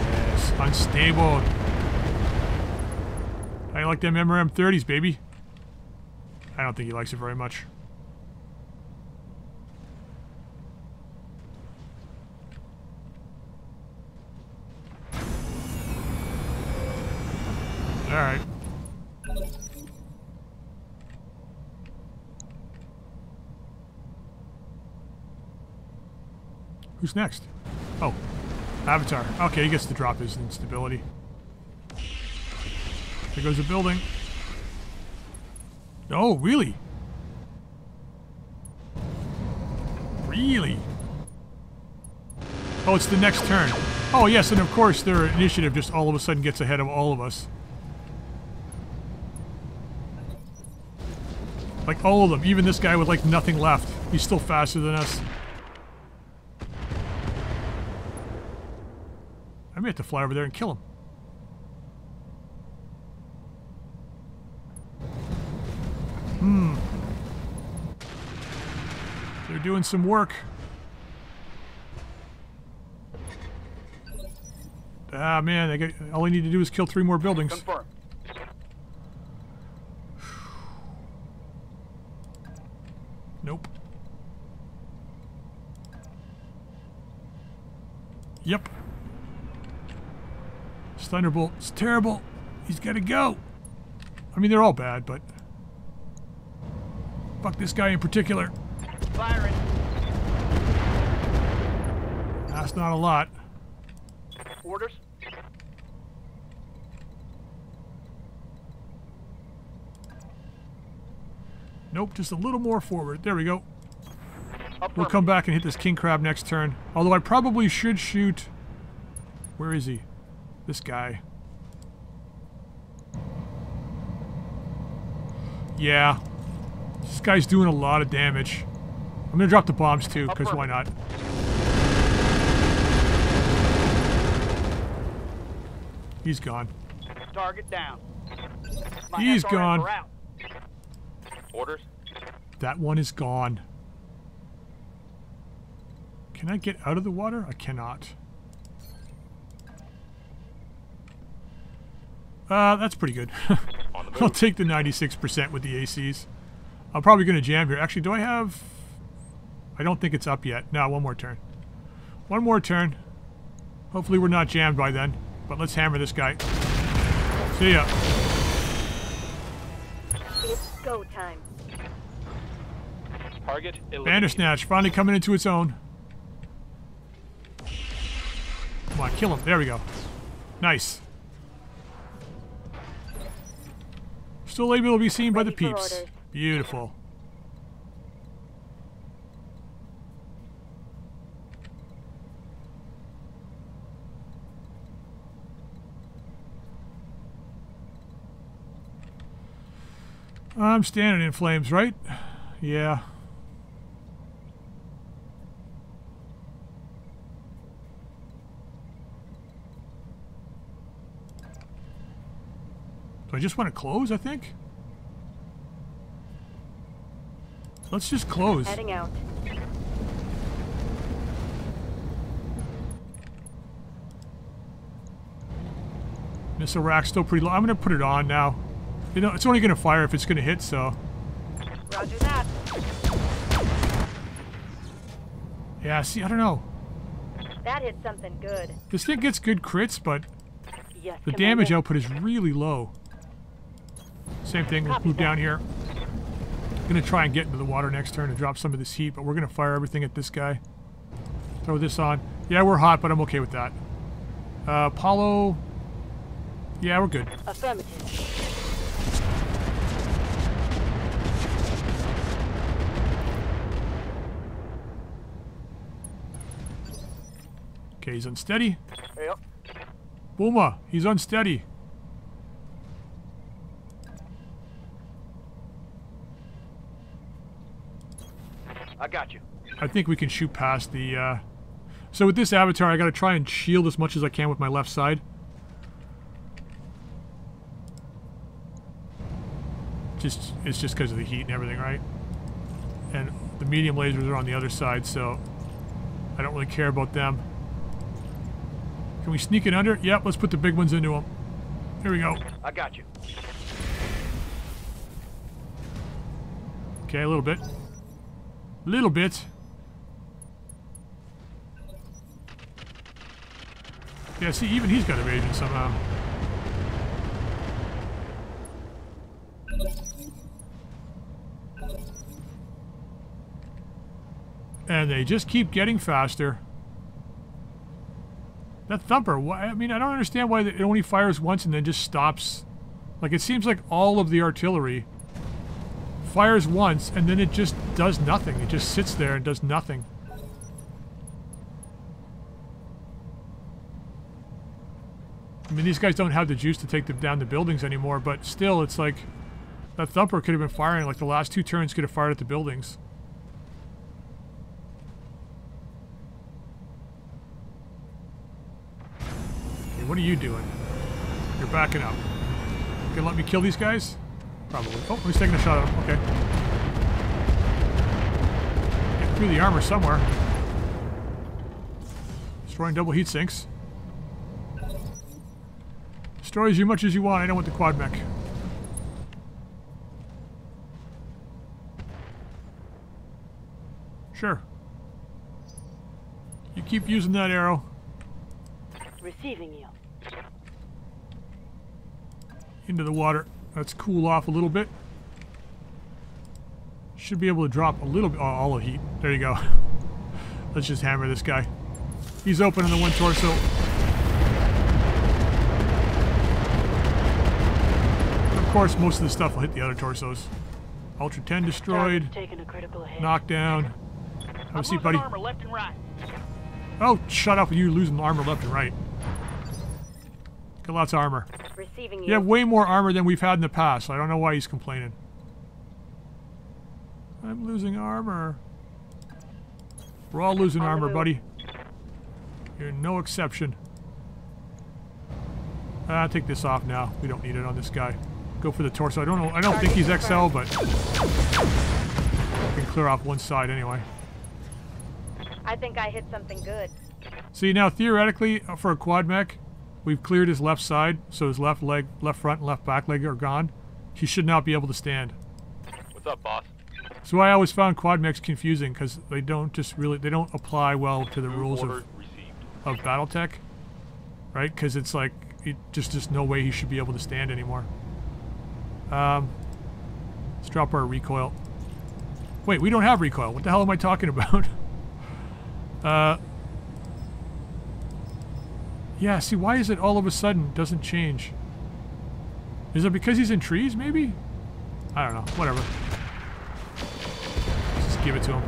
Yes, unstable. I like them MRM 30s, baby. I don't think he likes it very much. Alright. Next? Oh, Avatar. Okay, he gets to drop his instability. There goes a building. Oh, really? Really? Oh, it's the next turn. Oh, yes, and of course their initiative just all of a sudden gets ahead of all of us. Like all of them, even this guy with like nothing left. He's still faster than us. May have to fly over there and kill him. Hmm. They're doing some work. Ah man, they get, all I need to do is kill three more buildings. Confirmed. Nope. Yep. Thunderbolt is terrible. He's got to go. I mean, they're all bad, but... Fuck this guy in particular. Firing. That's not a lot. Orders. Nope, just a little more forward. There we go. We'll come back and hit this king crab next turn. Although I probably should shoot... Where is he? This guy. Yeah. This guy's doing a lot of damage. I'm gonna drop the bombs too, because why not? He's gone. Target down. My He's SRMs gone. Orders? That one is gone. Can I get out of the water? I cannot. Uh, that's pretty good. <laughs> I'll take the 96% with the ACs. I'm probably going to jam here. Actually, do I have... I don't think it's up yet. No, one more turn. One more turn. Hopefully we're not jammed by then. But let's hammer this guy. See ya. It's go time. Target eliminated. Bandersnatch finally coming into its own. Come on, kill him. There we go. Nice. Still able to be seen by the peeps. Beautiful. I'm standing in flames, right? Yeah. I just want to close, I think? Let's just close. Heading out. Missile rack's still pretty low. I'm going to put it on now. You know, it's only going to fire if it's going to hit, so... Roger that. Yeah, see, I don't know. That hit something good. This thing gets good crits, but Yes, the damage output is really low. Same thing, we'll move down here. Gonna try and get into the water next turn and drop some of this heat, but we're gonna fire everything at this guy. Throw this on. Yeah, we're hot, but I'm okay with that. Uh, Apollo... Yeah, we're good. Affirmative. Okay, he's unsteady. Yep. Boomer, he's unsteady. I got you. I think we can shoot past the, uh... So with this avatar, I gotta try and shield as much as I can with my left side. Just, it's just because of the heat and everything, right? And the medium lasers are on the other side, so I don't really care about them. Can we sneak it under? Yep, let's put the big ones into them. Here we go. I got you. Okay, a little bit. Little bit. Yeah, see, even he's got evasion somehow. And they just keep getting faster. That thumper, why, I mean, I don't understand why it only fires once and then just stops. Like, it seems like all of the artillery fires once and then it just does nothing. It just sits there and does nothing. I mean, these guys don't have the juice to take them down the buildings anymore, but still, it's like that thumper could have been firing. Like the last two turns could have fired at the buildings. Hey, what are you doing? You're backing up. You gonna let me kill these guys? Probably. Oh, he's taking a shot at him. Okay. Get through the armor somewhere. Destroying double heat sinks. Destroy as much as you want. I don't want the quad mech. Sure. You keep using that arrow. Receiving you. into the water. Let's cool off a little bit. Should be able to drop a little bit. Oh, all the heat. There you go. <laughs> Let's just hammer this guy. He's open in the one torso. Course, most of the stuff will hit the other torsos. Ultra 10 destroyed. Target's taking a critical hit. Knocked down. Have a seat, buddy. armor left and right. Oh, shut up with you losing armor left and right. Got lots of armor. Receiving you. You have way more armor than we've had in the past. I don't know why he's complaining. I'm losing armor. We're all losing armor, buddy. You're no exception. Ah, take this off now. We don't need it on this guy. Go for the torso. I don't know. I don't think he's XL, but I can clear off one side anyway. I think I hit something good. See now, theoretically, uh, for a quad mech, we've cleared his left side, so his left leg, left front, and left back leg are gone. He should not be able to stand. What's up, boss? So I always found quad mechs confusing because they don't just really they don't apply well to the Move rules of, received. of BattleTech, right? Because it's like it just just no way he should be able to stand anymore. Um, let's drop our recoil. Wait, we don't have recoil. What the hell am I talking about? <laughs> uh, yeah. See, why is it all of a sudden doesn't change? Is it because he's in trees? Maybe. I don't know. Whatever. Just give it to him.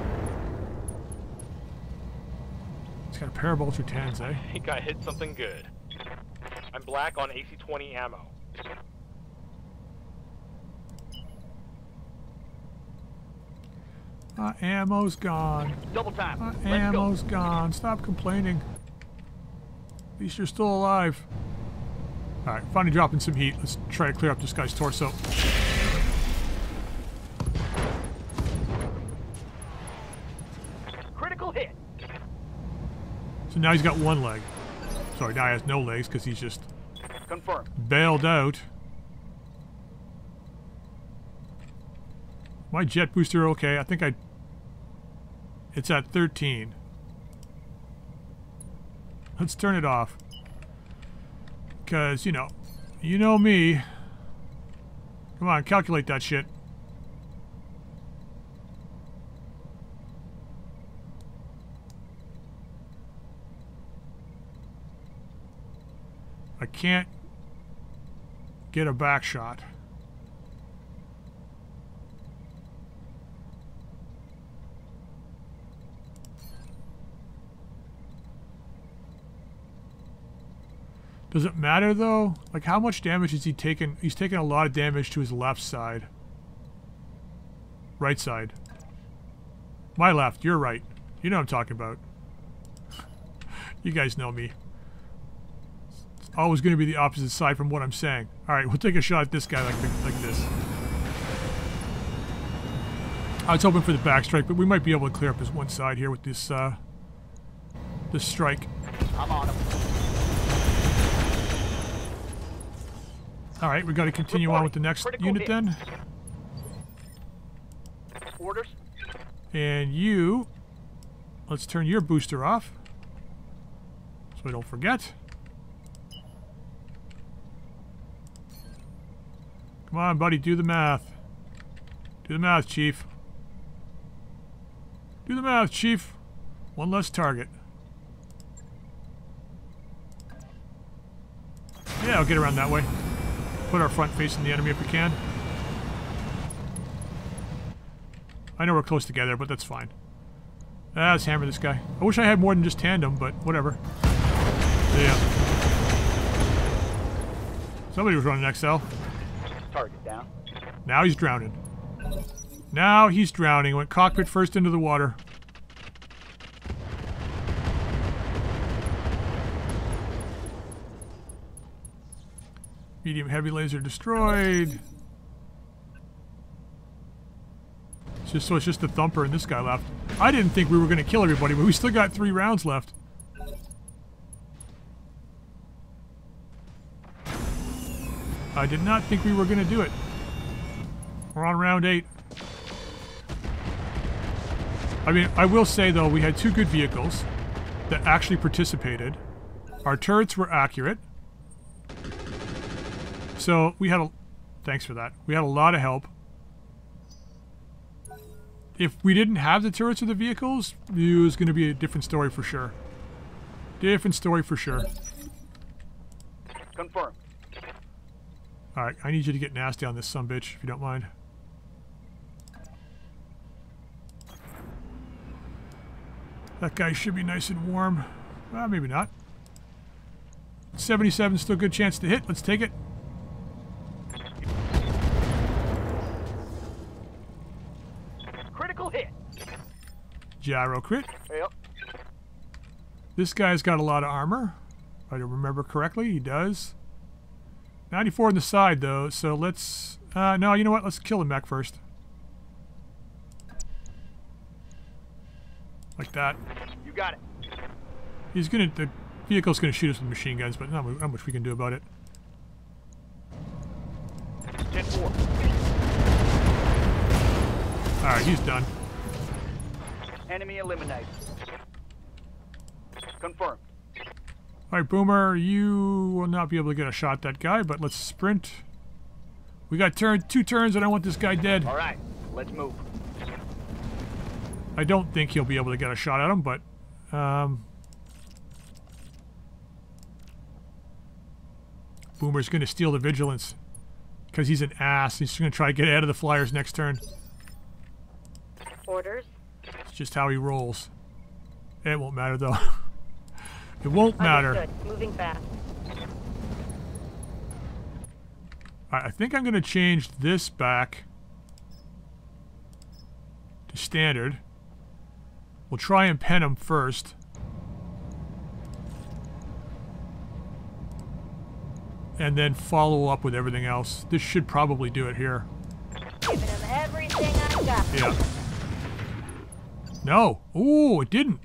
He's got a pair of Ultra 10s, eh? I think I hit something good. I'm black on AC-20 ammo. My ammo's gone. Double time. My Let's go. ammo's gone. Stop complaining. At least you're still alive. Alright, finally dropping some heat. Let's try to clear up this guy's torso. Critical hit. So now he's got one leg. Sorry, now he has no legs because he's just Confirmed. bailed out. My jet booster okay. I think I... It's at 13. Let's turn it off. Because, you know, you know me. Come on, calculate that shit. I can't get a back shot. Does it matter though? Like how much damage is he taking? He's taking a lot of damage to his left side. Right side. My left, your right. You know what I'm talking about. <laughs> you guys know me. It's always going to be the opposite side from what I'm saying. Alright, we'll take a shot at this guy like, like this. I was hoping for the back strike, but we might be able to clear up his one side here with this, uh, this strike. I'm on him. All right, we got to continue on with the next Critical unit hit. then. Orders. And you, let's turn your booster off. So we don't forget. Come on, buddy, do the math. Do the math, Chief. Do the math, Chief. One less target. Yeah, I'll get around that way. Put our front facing the enemy if we can. I know we're close together, but that's fine. Ah, let's hammer this guy. I wish I had more than just tandem, but whatever. Yeah. Somebody was running XL. Target down. Now he's drowning. Now he's drowning. Went cockpit first into the water. Medium heavy laser destroyed. It's just so it's just the thumper and this guy left. I didn't think we were going to kill everybody, but we still got three rounds left. I did not think we were going to do it. We're on round eight. I mean, I will say though, we had two good vehicles that actually participated. Our turrets were accurate. So we had a... Thanks for that. We had a lot of help. If we didn't have the turrets or the vehicles, it was going to be a different story for sure. Different story for sure. Confirmed. Alright, I need you to get nasty on this son bitch, if you don't mind. That guy should be nice and warm. Well, maybe not. 77 still a good chance to hit. Let's take it. Critical hit. Gyro crit. Yep. This guy's got a lot of armor. If I don't remember correctly, he does. 94 on the side, though, so let's... Uh, no, you know what? Let's kill him back first. Like that. You got it. He's gonna... The vehicle's gonna shoot us with machine guns, but not, not much we can do about it. 10-4. Alright, he's done. Enemy eliminated. Confirmed. Alright, Boomer, you will not be able to get a shot at that guy, but let's sprint. We got turn two turns and I want this guy dead. All right. Let's move. I don't think he'll be able to get a shot at him, but um, Boomer's going to steal the vigilance because he's an ass. He's going to try to get out of the flyers next turn. Orders? Just how he rolls. It won't matter though. <laughs> it won't matter. Understood. Moving fast. I I think I'm going to change this back to standard. We'll try and pen him first. And then follow up with everything else. This should probably do it here. Giving him everything I got. Yeah. No. Ooh, it didn't.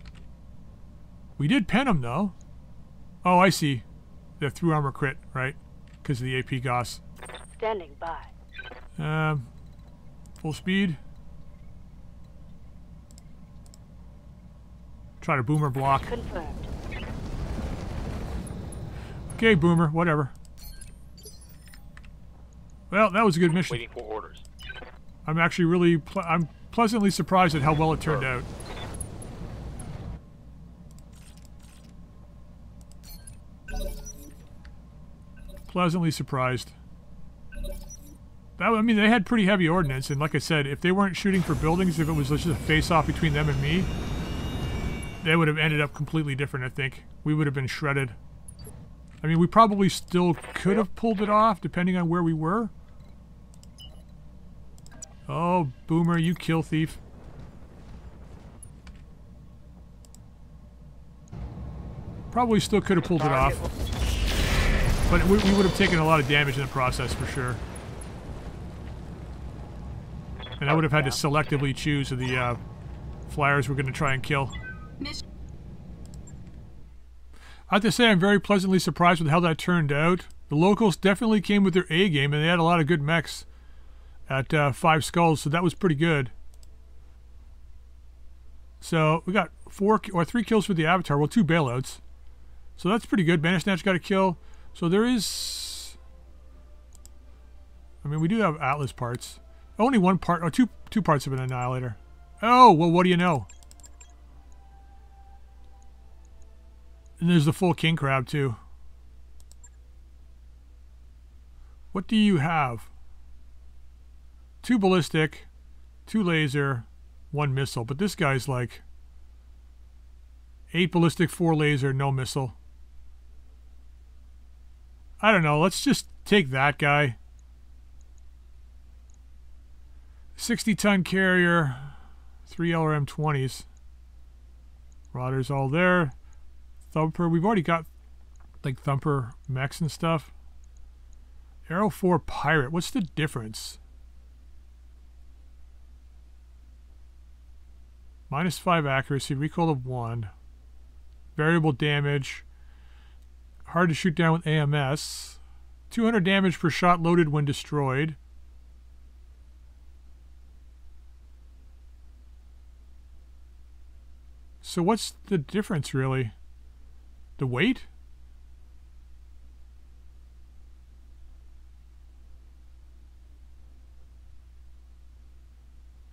We did pen him, though. Oh, I see. The through armor crit, right? Because of the AP Gauss. Standing by. Um, full speed. Try to boomer block. Confirmed. Okay, boomer, whatever. Well, that was a good mission. Waiting for orders. I'm actually really, ple- I'm pleasantly surprised at how well it turned out. Pleasantly surprised. That, I mean, they had pretty heavy ordnance, and like I said, if they weren't shooting for buildings, if it was just a face-off between them and me, they would have ended up completely different, I think. We would have been shredded. I mean, we probably still could have pulled it off, depending on where we were. Oh, Boomer, you kill thief. Probably still could have pulled it off. But we, we would have taken a lot of damage in the process for sure. And I would have had to selectively choose the uh, flyers we're going to try and kill. I have to say, I'm very pleasantly surprised with how that turned out. The locals definitely came with their A game, and they had a lot of good mechs at uh, Five Skulls, so that was pretty good. So we got four or three kills for the Avatar, well, two bailouts. So that's pretty good. Bandersnatch got a kill. So there is. I mean, we do have Atlas parts. Only one part, or two, two parts of an Annihilator. Oh, well, what do you know? And there's the full king crab too. What do you have? Two ballistic, two laser, one missile, but this guy's like eight ballistic, four laser, no missile. I don't know. Let's just take that guy. 60 ton carrier, three LRM 20s. Rodders all there. Thumper, we've already got like Thumper mechs and stuff. Arrow 4 Pirate, what's the difference? Minus 5 accuracy, recoil of 1. Variable damage. Hard to shoot down with AMS. 200 damage per shot loaded when destroyed. So what's the difference really? The weight?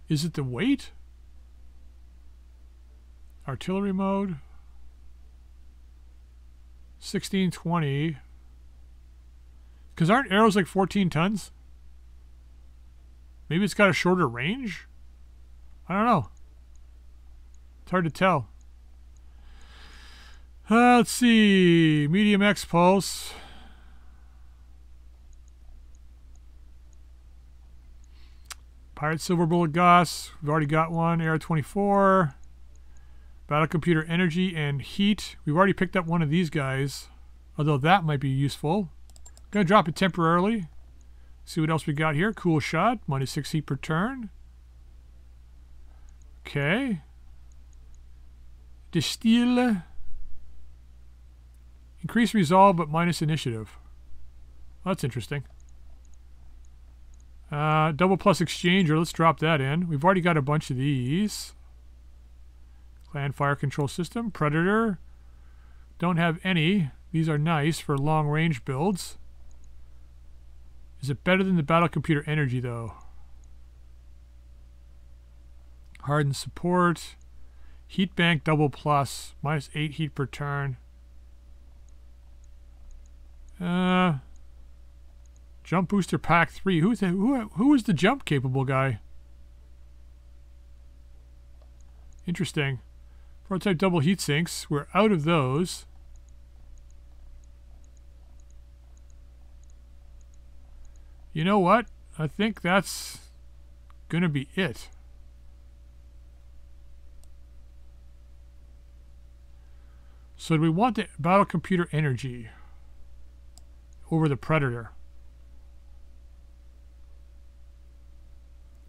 Is it the weight? Artillery mode? 1620. Because aren't arrows like 14 tons? Maybe it's got a shorter range? I don't know. It's hard to tell. Uh, let's see. Medium X pulse. Pirate Silver Bullet Gauss. We've already got one. Air 24. Battle Computer Energy and Heat. We've already picked up one of these guys. Although that might be useful. Gonna drop it temporarily. See what else we got here. Cool shot. Minus 6 heat per turn. Okay. Distill. Increase resolve but minus initiative. Well, that's interesting. Uh, double plus exchanger. Let's drop that in. We've already got a bunch of these. Clan fire control system. Predator. Don't have any. These are nice for long range builds. Is it better than the battle computer energy though? Hardened support. Heat bank double plus. Minus 8 heat per turn. Uh, jump booster pack 3. Who's who, who is the jump capable guy? Interesting. Prototype double heat sinks. We're out of those. You know what? I think that's going to be it. So do we want the battle computer energy over the Predator?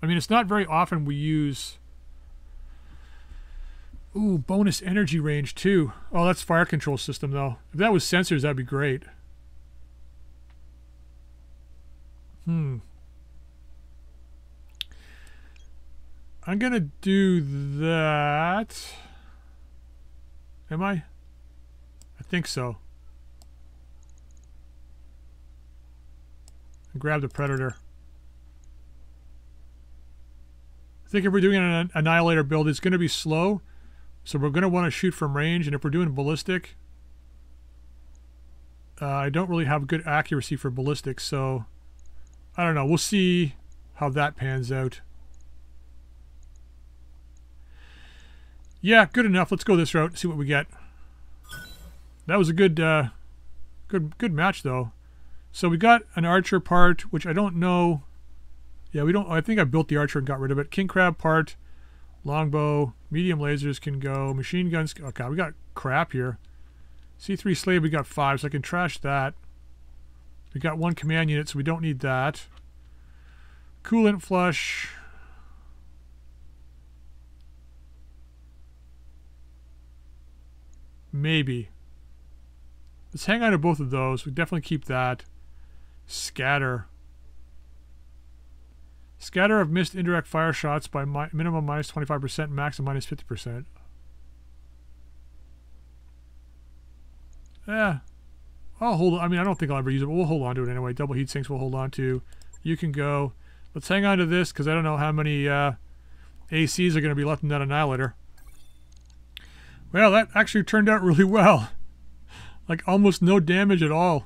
I mean, it's not very often we use... Ooh, bonus energy range too. Oh, that's fire control system though. If that was sensors, that'd be great. Hmm. I'm going to do that. Am I? I think so. Grab the Predator. I think if we're doing an Annihilator build, it's going to be slow. So we're going to want to shoot from range. And if we're doing ballistic, uh, I don't really have good accuracy for ballistic. So I don't know. We'll see how that pans out. Yeah, good enough. Let's go this route see what we get. That was a good, uh, good, good match though. So we got an archer part, which I don't know. Yeah, we don't. I think I built the archer and got rid of it. King crab part, longbow, medium lasers can go, machine guns. Oh okay, we got crap here. C3 slave, we got five, so I can trash that. We got one command unit, so we don't need that. Coolant flush. Maybe. Let's hang on to both of those. We definitely keep that. Scatter. Scatter of missed indirect fire shots by mi minimum minus 25%, maximum minus 50%. Yeah. I'll hold I mean, I don't think I'll ever use it, but we'll hold on to it anyway. Double heat sinks we'll hold on to. You can go. Let's hang on to this, because I don't know how many uh, ACs are going to be left in that Annihilator. Well, that actually turned out really well. Like, almost no damage at all.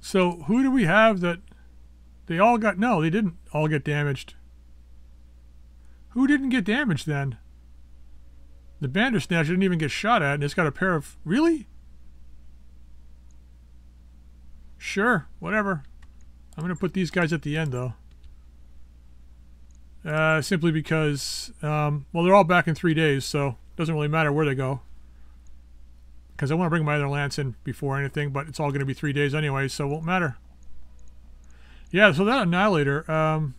So, who do we have that... They all got... No, they didn't all get damaged. Who didn't get damaged then? The Bandersnatch didn't even get shot at, and it's got a pair of... Really? Sure, whatever. I'm going to put these guys at the end, though. Uh, simply because, um, well, they're all back in three days, so it doesn't really matter where they go. Because I want to bring my other lance in before anything, but it's all going to be three days anyway, so it won't matter. Yeah, so that Annihilator, um...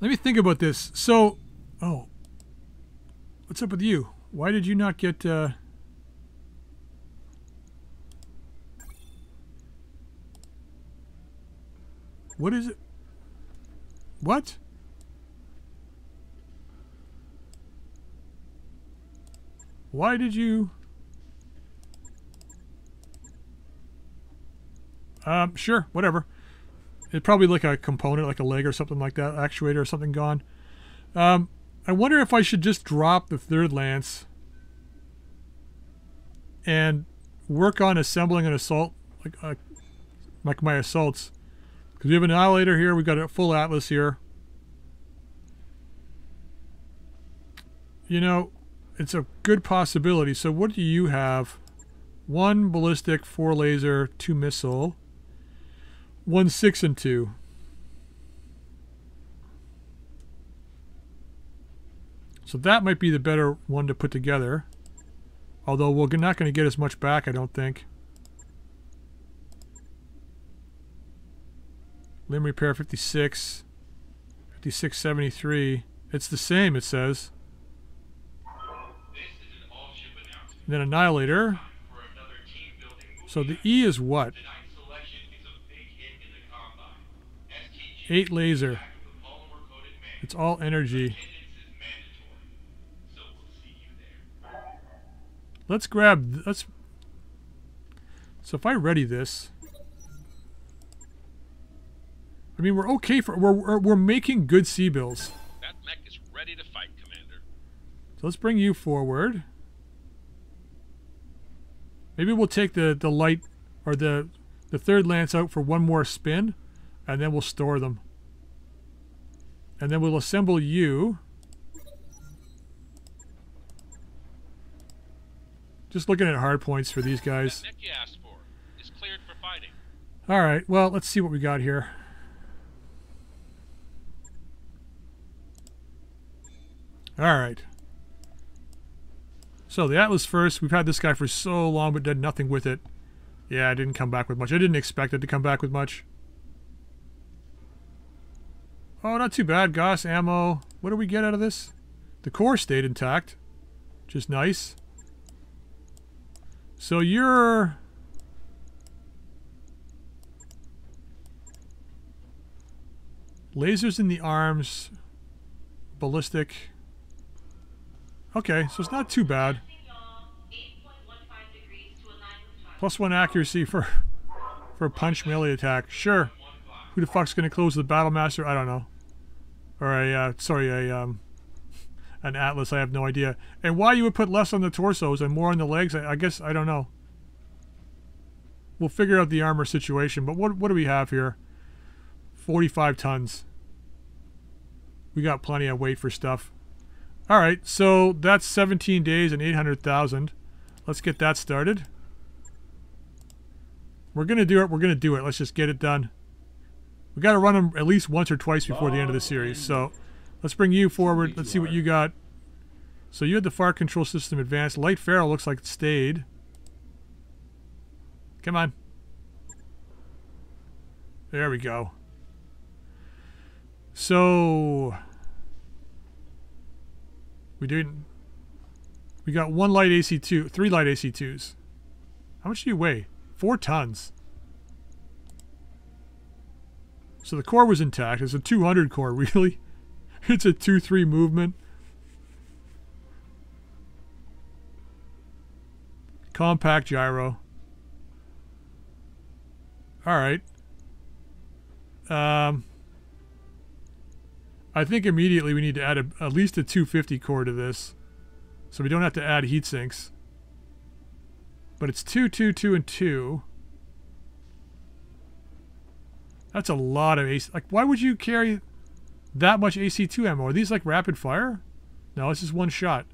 Let me think about this. So, oh, what's up with you? Why did you not get, uh... What is it? What? Why did you... Um, sure, whatever. It's probably like a component, like a leg or something like that, actuator or something gone. Um, I wonder if I should just drop the third lance and work on assembling an assault, like uh, like my assaults. Because we have an annihilator here, we've got a full atlas here. You know, it's a good possibility. So what do you have? One ballistic, four laser, two missile. One six and two. So that might be the better one to put together. Although we're not going to get as much back, I don't think. Limb repair 56. 5673. It's the same, it says. Then Annihilator. So the E is what? Eight laser. It's all energy. Let's grab, let's, so if I ready this, I mean, we're okay for, we're, we're, we're making good C-bills. That mech is ready to fight, Commander. So let's bring you forward. Maybe we'll take the, the light, or the, the third lance out for one more spin, and then we'll store them. And then we'll assemble you. Just looking at hard points for these guys. That mech you asked for is cleared for fighting. Alright, well, let's see what we got here. Alright. So the Atlas first. We've had this guy for so long but did nothing with it. Yeah, I didn't come back with much. I didn't expect it to come back with much. Oh, not too bad. Gauss, ammo. What do we get out of this? The core stayed intact. Is nice. So you're... Lasers in the arms. Ballistic. Okay, so it's not too bad. Plus one accuracy for for a punch melee attack. Sure. Who the fuck's gonna close the battle master? I don't know. Or a uh, sorry, a um, an atlas. I have no idea. And why you would put less on the torsos and more on the legs? I, I guess I don't know. We'll figure out the armor situation. But what what do we have here? Forty-five tons. We got plenty of weight for stuff. All right, so that's 17 days and 800,000. Let's get that started. We're going to do it. We're going to do it. Let's just get it done. We got to run them at least once or twice before the end of the series. So let's bring you forward. Let's see what you got. So you had the fire control system advanced. Light Ferrel looks like it stayed. Come on. There we go. So we didn't. We got one light AC2, three light AC2s. How much do you weigh? Four tons. So the core was intact. It's a 200 core, <laughs> really. It's a 2-3 movement. Compact gyro. Alright. Um... I think immediately we need to add a, at least a 250 core to this. So we don't have to add heat sinks. But it's 2, 2, 2, and 2. That's a lot of AC. Like, why would you carry that much AC2 ammo? Are these like rapid fire? No, it's just one shot.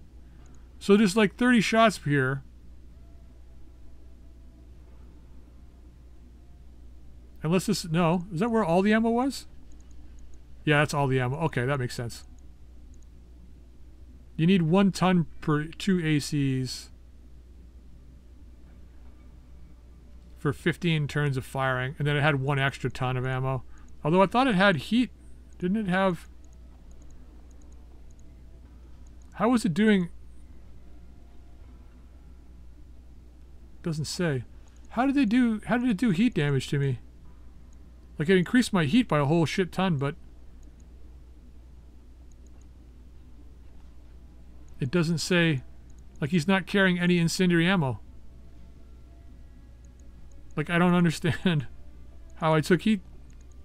So there's like 30 shots here. Unless this, no. Is that where all the ammo was? Yeah, that's all the ammo. Okay, that makes sense. You need one ton per two ACs for 15 turns of firing, and then it had one extra ton of ammo. Although I thought it had heat. Didn't it have... How was it doing... Doesn't say. How did they do... How did it do heat damage to me? Like, it increased my heat by a whole shit ton, but... It doesn't say... Like, he's not carrying any incendiary ammo. Like, I don't <laughs> understand how I took heat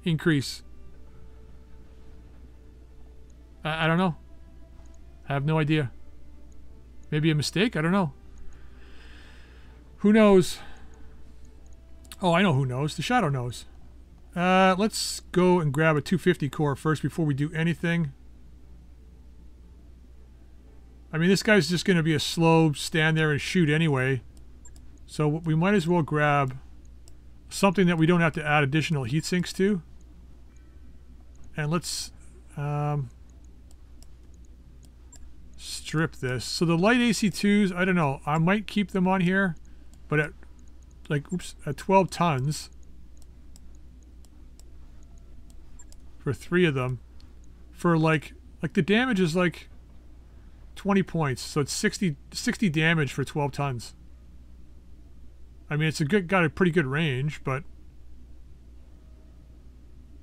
increase. I, I don't know. I have no idea. Maybe a mistake? I don't know. Who knows? Oh, I know who knows. The Shadow knows. Uh, let's go and grab a 250 core first before we do anything. I mean, this guy's just going to be a slow stand there and shoot anyway. So we might as well grab something that we don't have to add additional heat sinks to. And let's um, strip this. So the light AC2s, I don't know. I might keep them on here, but at like oops, at 12 tons for three of them for like like the damage is like 20 points. So it's 60 60 damage for 12 tons. I mean, it's a good got a pretty good range, but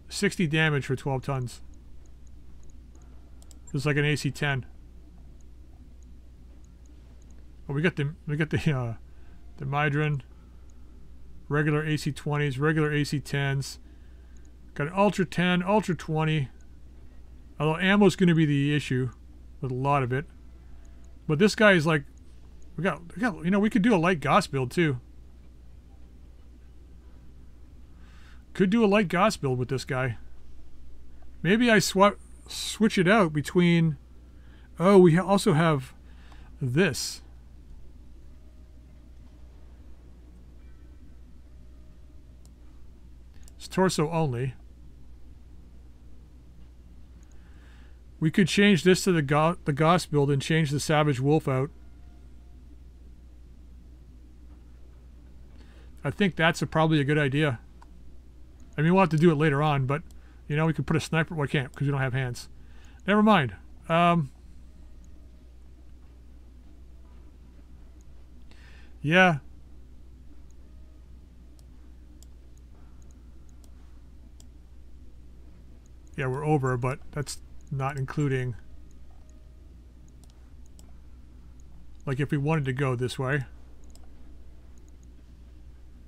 60 damage for 12 tons. It's like an AC-10. Oh, we got the we got the uh, the Mydron, regular AC-20s, regular AC-10s. Got an Ultra 10, Ultra 20. Although ammo's going to be the issue with a lot of it. But this guy is like, we got, we got, you know, we could do a light Gauss build too. Could do a light Gauss build with this guy. Maybe I swap, switch it out between... Oh, we also have this. It's torso only. We could change this to the, Go the Gauss build and change the Savage Wolf out. I think that's a, probably a good idea. I mean, we'll have to do it later on, but, you know, we could put a sniper... Well, can't, because we don't have hands. Never mind. Um, yeah. Yeah, we're over, but that's not including... Like, if we wanted to go this way.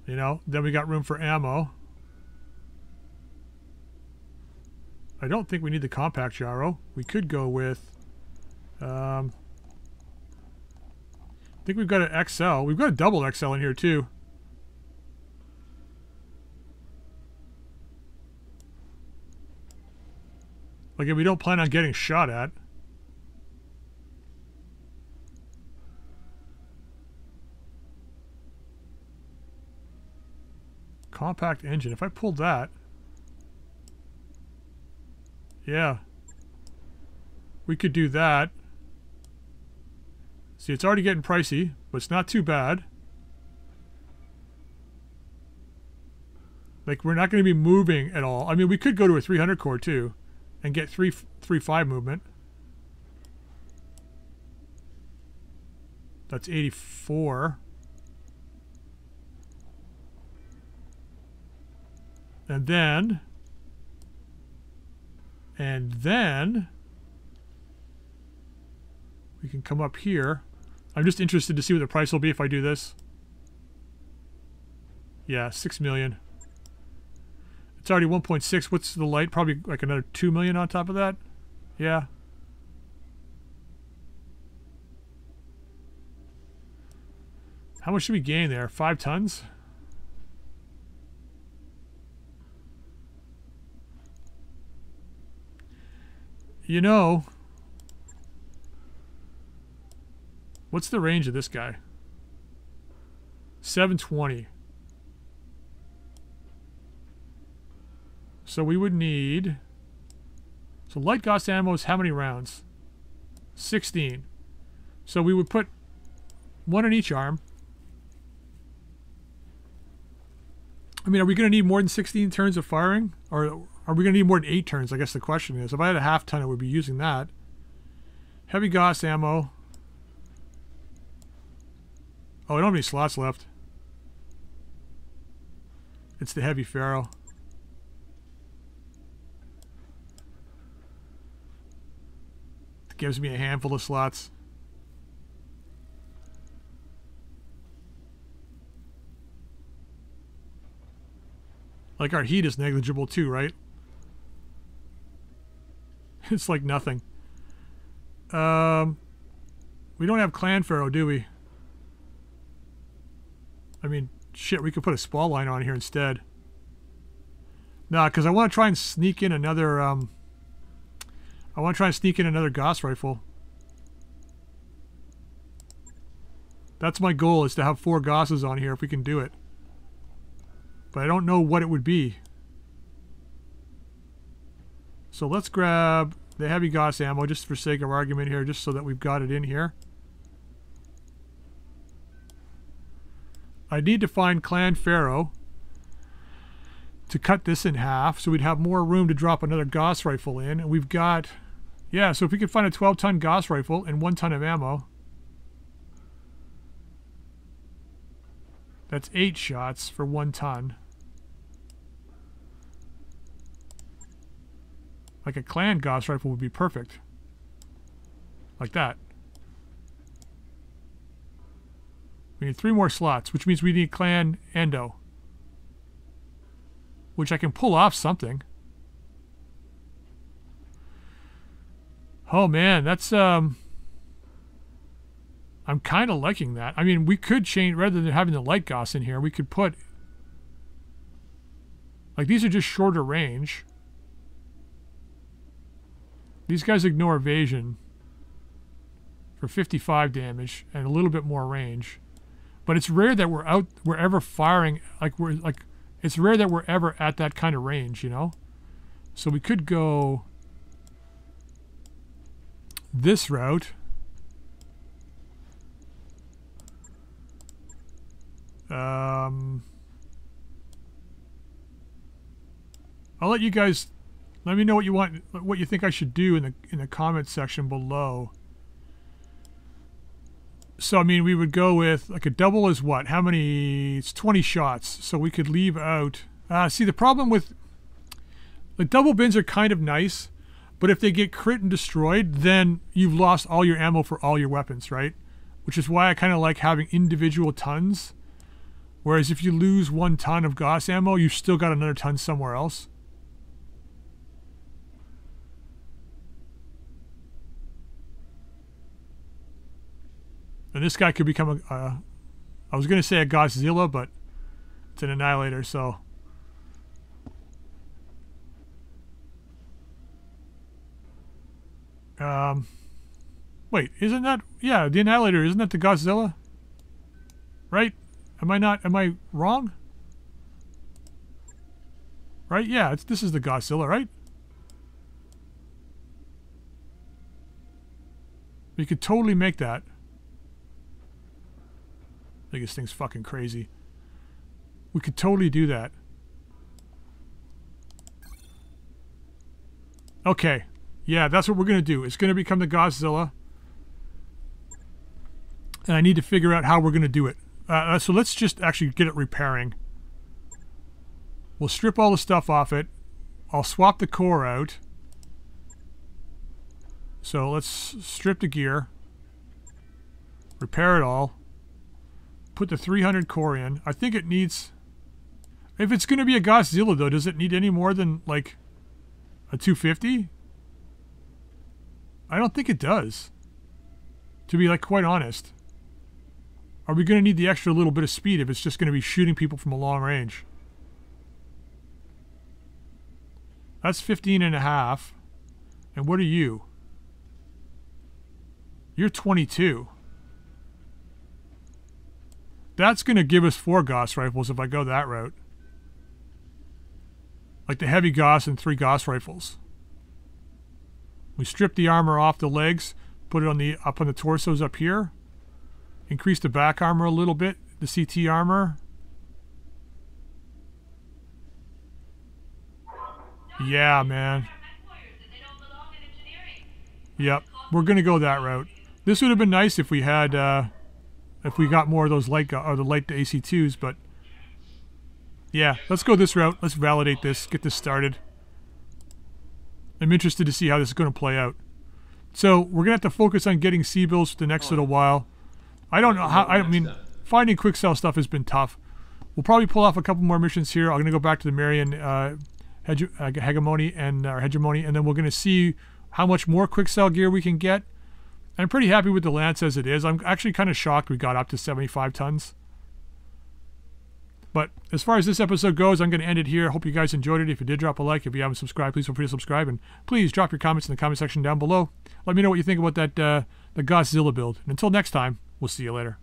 You know, then we got room for ammo. I don't think we need the compact gyro. We could go with... Um, I think we've got an XL. We've got a double XL in here too. Like if we don't plan on getting shot at. Compact engine. If I pulled that... Yeah. We could do that. See, it's already getting pricey, but it's not too bad. Like, we're not going to be moving at all. I mean, we could go to a 300 core, too, and get 3, 3 5 movement. That's 84. And then... And then we can come up here. I'm just interested to see what the price will be if I do this. Yeah, 6 million. It's already 1.6. What's the light? Probably like another 2 million on top of that. Yeah. How much should we gain there? Five tons? You know, what's the range of this guy? 720. So we would need... So light Gauss ammo is how many rounds? 16. So we would put one in each arm. I mean, are we going to need more than 16 turns of firing? Or are we going to need more than 8 turns? I guess the question is. If I had a half ton, I would be using that. Heavy Gauss ammo. Oh, I don't have any slots left. It's the heavy Ferro. It gives me a handful of slots. Like our heat is negligible too, right? <laughs> It's like nothing. Um, we don't have clan Ferro, do we? I mean, shit, we could put a spall line on here instead. Nah, because I want to try and sneak in another, um... I want to try and sneak in another Gauss rifle. That's my goal, is to have four Gausses on here if we can do it. But I don't know what it would be. So let's grab the heavy Gauss ammo, just for sake of argument here, just so that we've got it in here. I need to find Clan Ferro to cut this in half so we'd have more room to drop another Gauss rifle in. And we've got, yeah, so if we could find a 12 ton Gauss rifle and one ton of ammo, that's eight shots for one ton. Like a clan Gauss rifle would be perfect. Like that. We need three more slots, which means we need clan endo. Which I can pull off something. Oh man, that's um I'm kind of liking that. I mean, we could change rather than having the light Gauss in here, we could put like these are just shorter range. These guys ignore evasion for 55 damage and a little bit more range. But it's rare that we're out, we're ever firing, like we're, like, it's rare that we're ever at that kind of range, you know? So we could go this route. Um, I'll let you guys let me know what you want, what you think I should do in the in the comment section below. So I mean, we would go with like a double is what? How many? It's 20 shots. So we could leave out. Uh, see, the problem with the double bins are kind of nice, but if they get crit and destroyed, then you've lost all your ammo for all your weapons, right? Which is why I kind of like having individual tons. Whereas if you lose one ton of Gauss ammo, you've still got another ton somewhere else. And this guy could become a. Uh, I was going to say a Godzilla, but it's an Annihilator, so. Um, wait, isn't that. Yeah, the Annihilator, isn't that the Godzilla? Right? Am I not. Am I wrong? Right? Yeah, it's, this is the Godzilla, right? We could totally make that. Think this thing's fucking crazy. We could totally do that. Okay. Yeah, that's what we're going to do. It's going to become the Godzilla. And I need to figure out how we're going to do it. Uh, so let's just actually get it repairing. We'll strip all the stuff off it. I'll swap the core out. So let's strip the gear. Repair it all put the 300 core in. I think it needs... If it's going to be a Godzilla, though, does it need any more than, like, a 250? I don't think it does. To be, like, quite honest. Are we going to need the extra little bit of speed if it's just going to be shooting people from a long range? That's 15 and a half. And what are you? You're 22. That's going to give us four Gauss rifles if I go that route. Like the heavy Gauss and three Gauss rifles. We strip the armor off the legs, put it on the up on the torsos up here. Increase the back armor a little bit, the CT armor. Yeah, man. Yep, we're gonna go that route. This would have been nice if we had, uh, if we got more of those light or the light AC2s, but yeah, let's go this route. Let's validate this, get this started. I'm interested to see how this is going to play out. So we're gonna have to focus on getting C-bills for the next little while. I don't know how. I mean, finding quick sell stuff has been tough. We'll probably pull off a couple more missions here. I'm gonna go back to the Marian uh, hege- uh, hegemony and our hegemony, and then we're gonna see how much more quick sell gear we can get. I'm pretty happy with the Lance as it is. I'm actually kind of shocked we got up to 75 tons. But as far as this episode goes, I'm going to end it here. Hope you guys enjoyed it. If you did, drop a like. If you haven't subscribed, please feel free to subscribe. And please drop your comments in the comment section down below. Let me know what you think about that uh, the Godzilla build. And until next time, we'll see you later.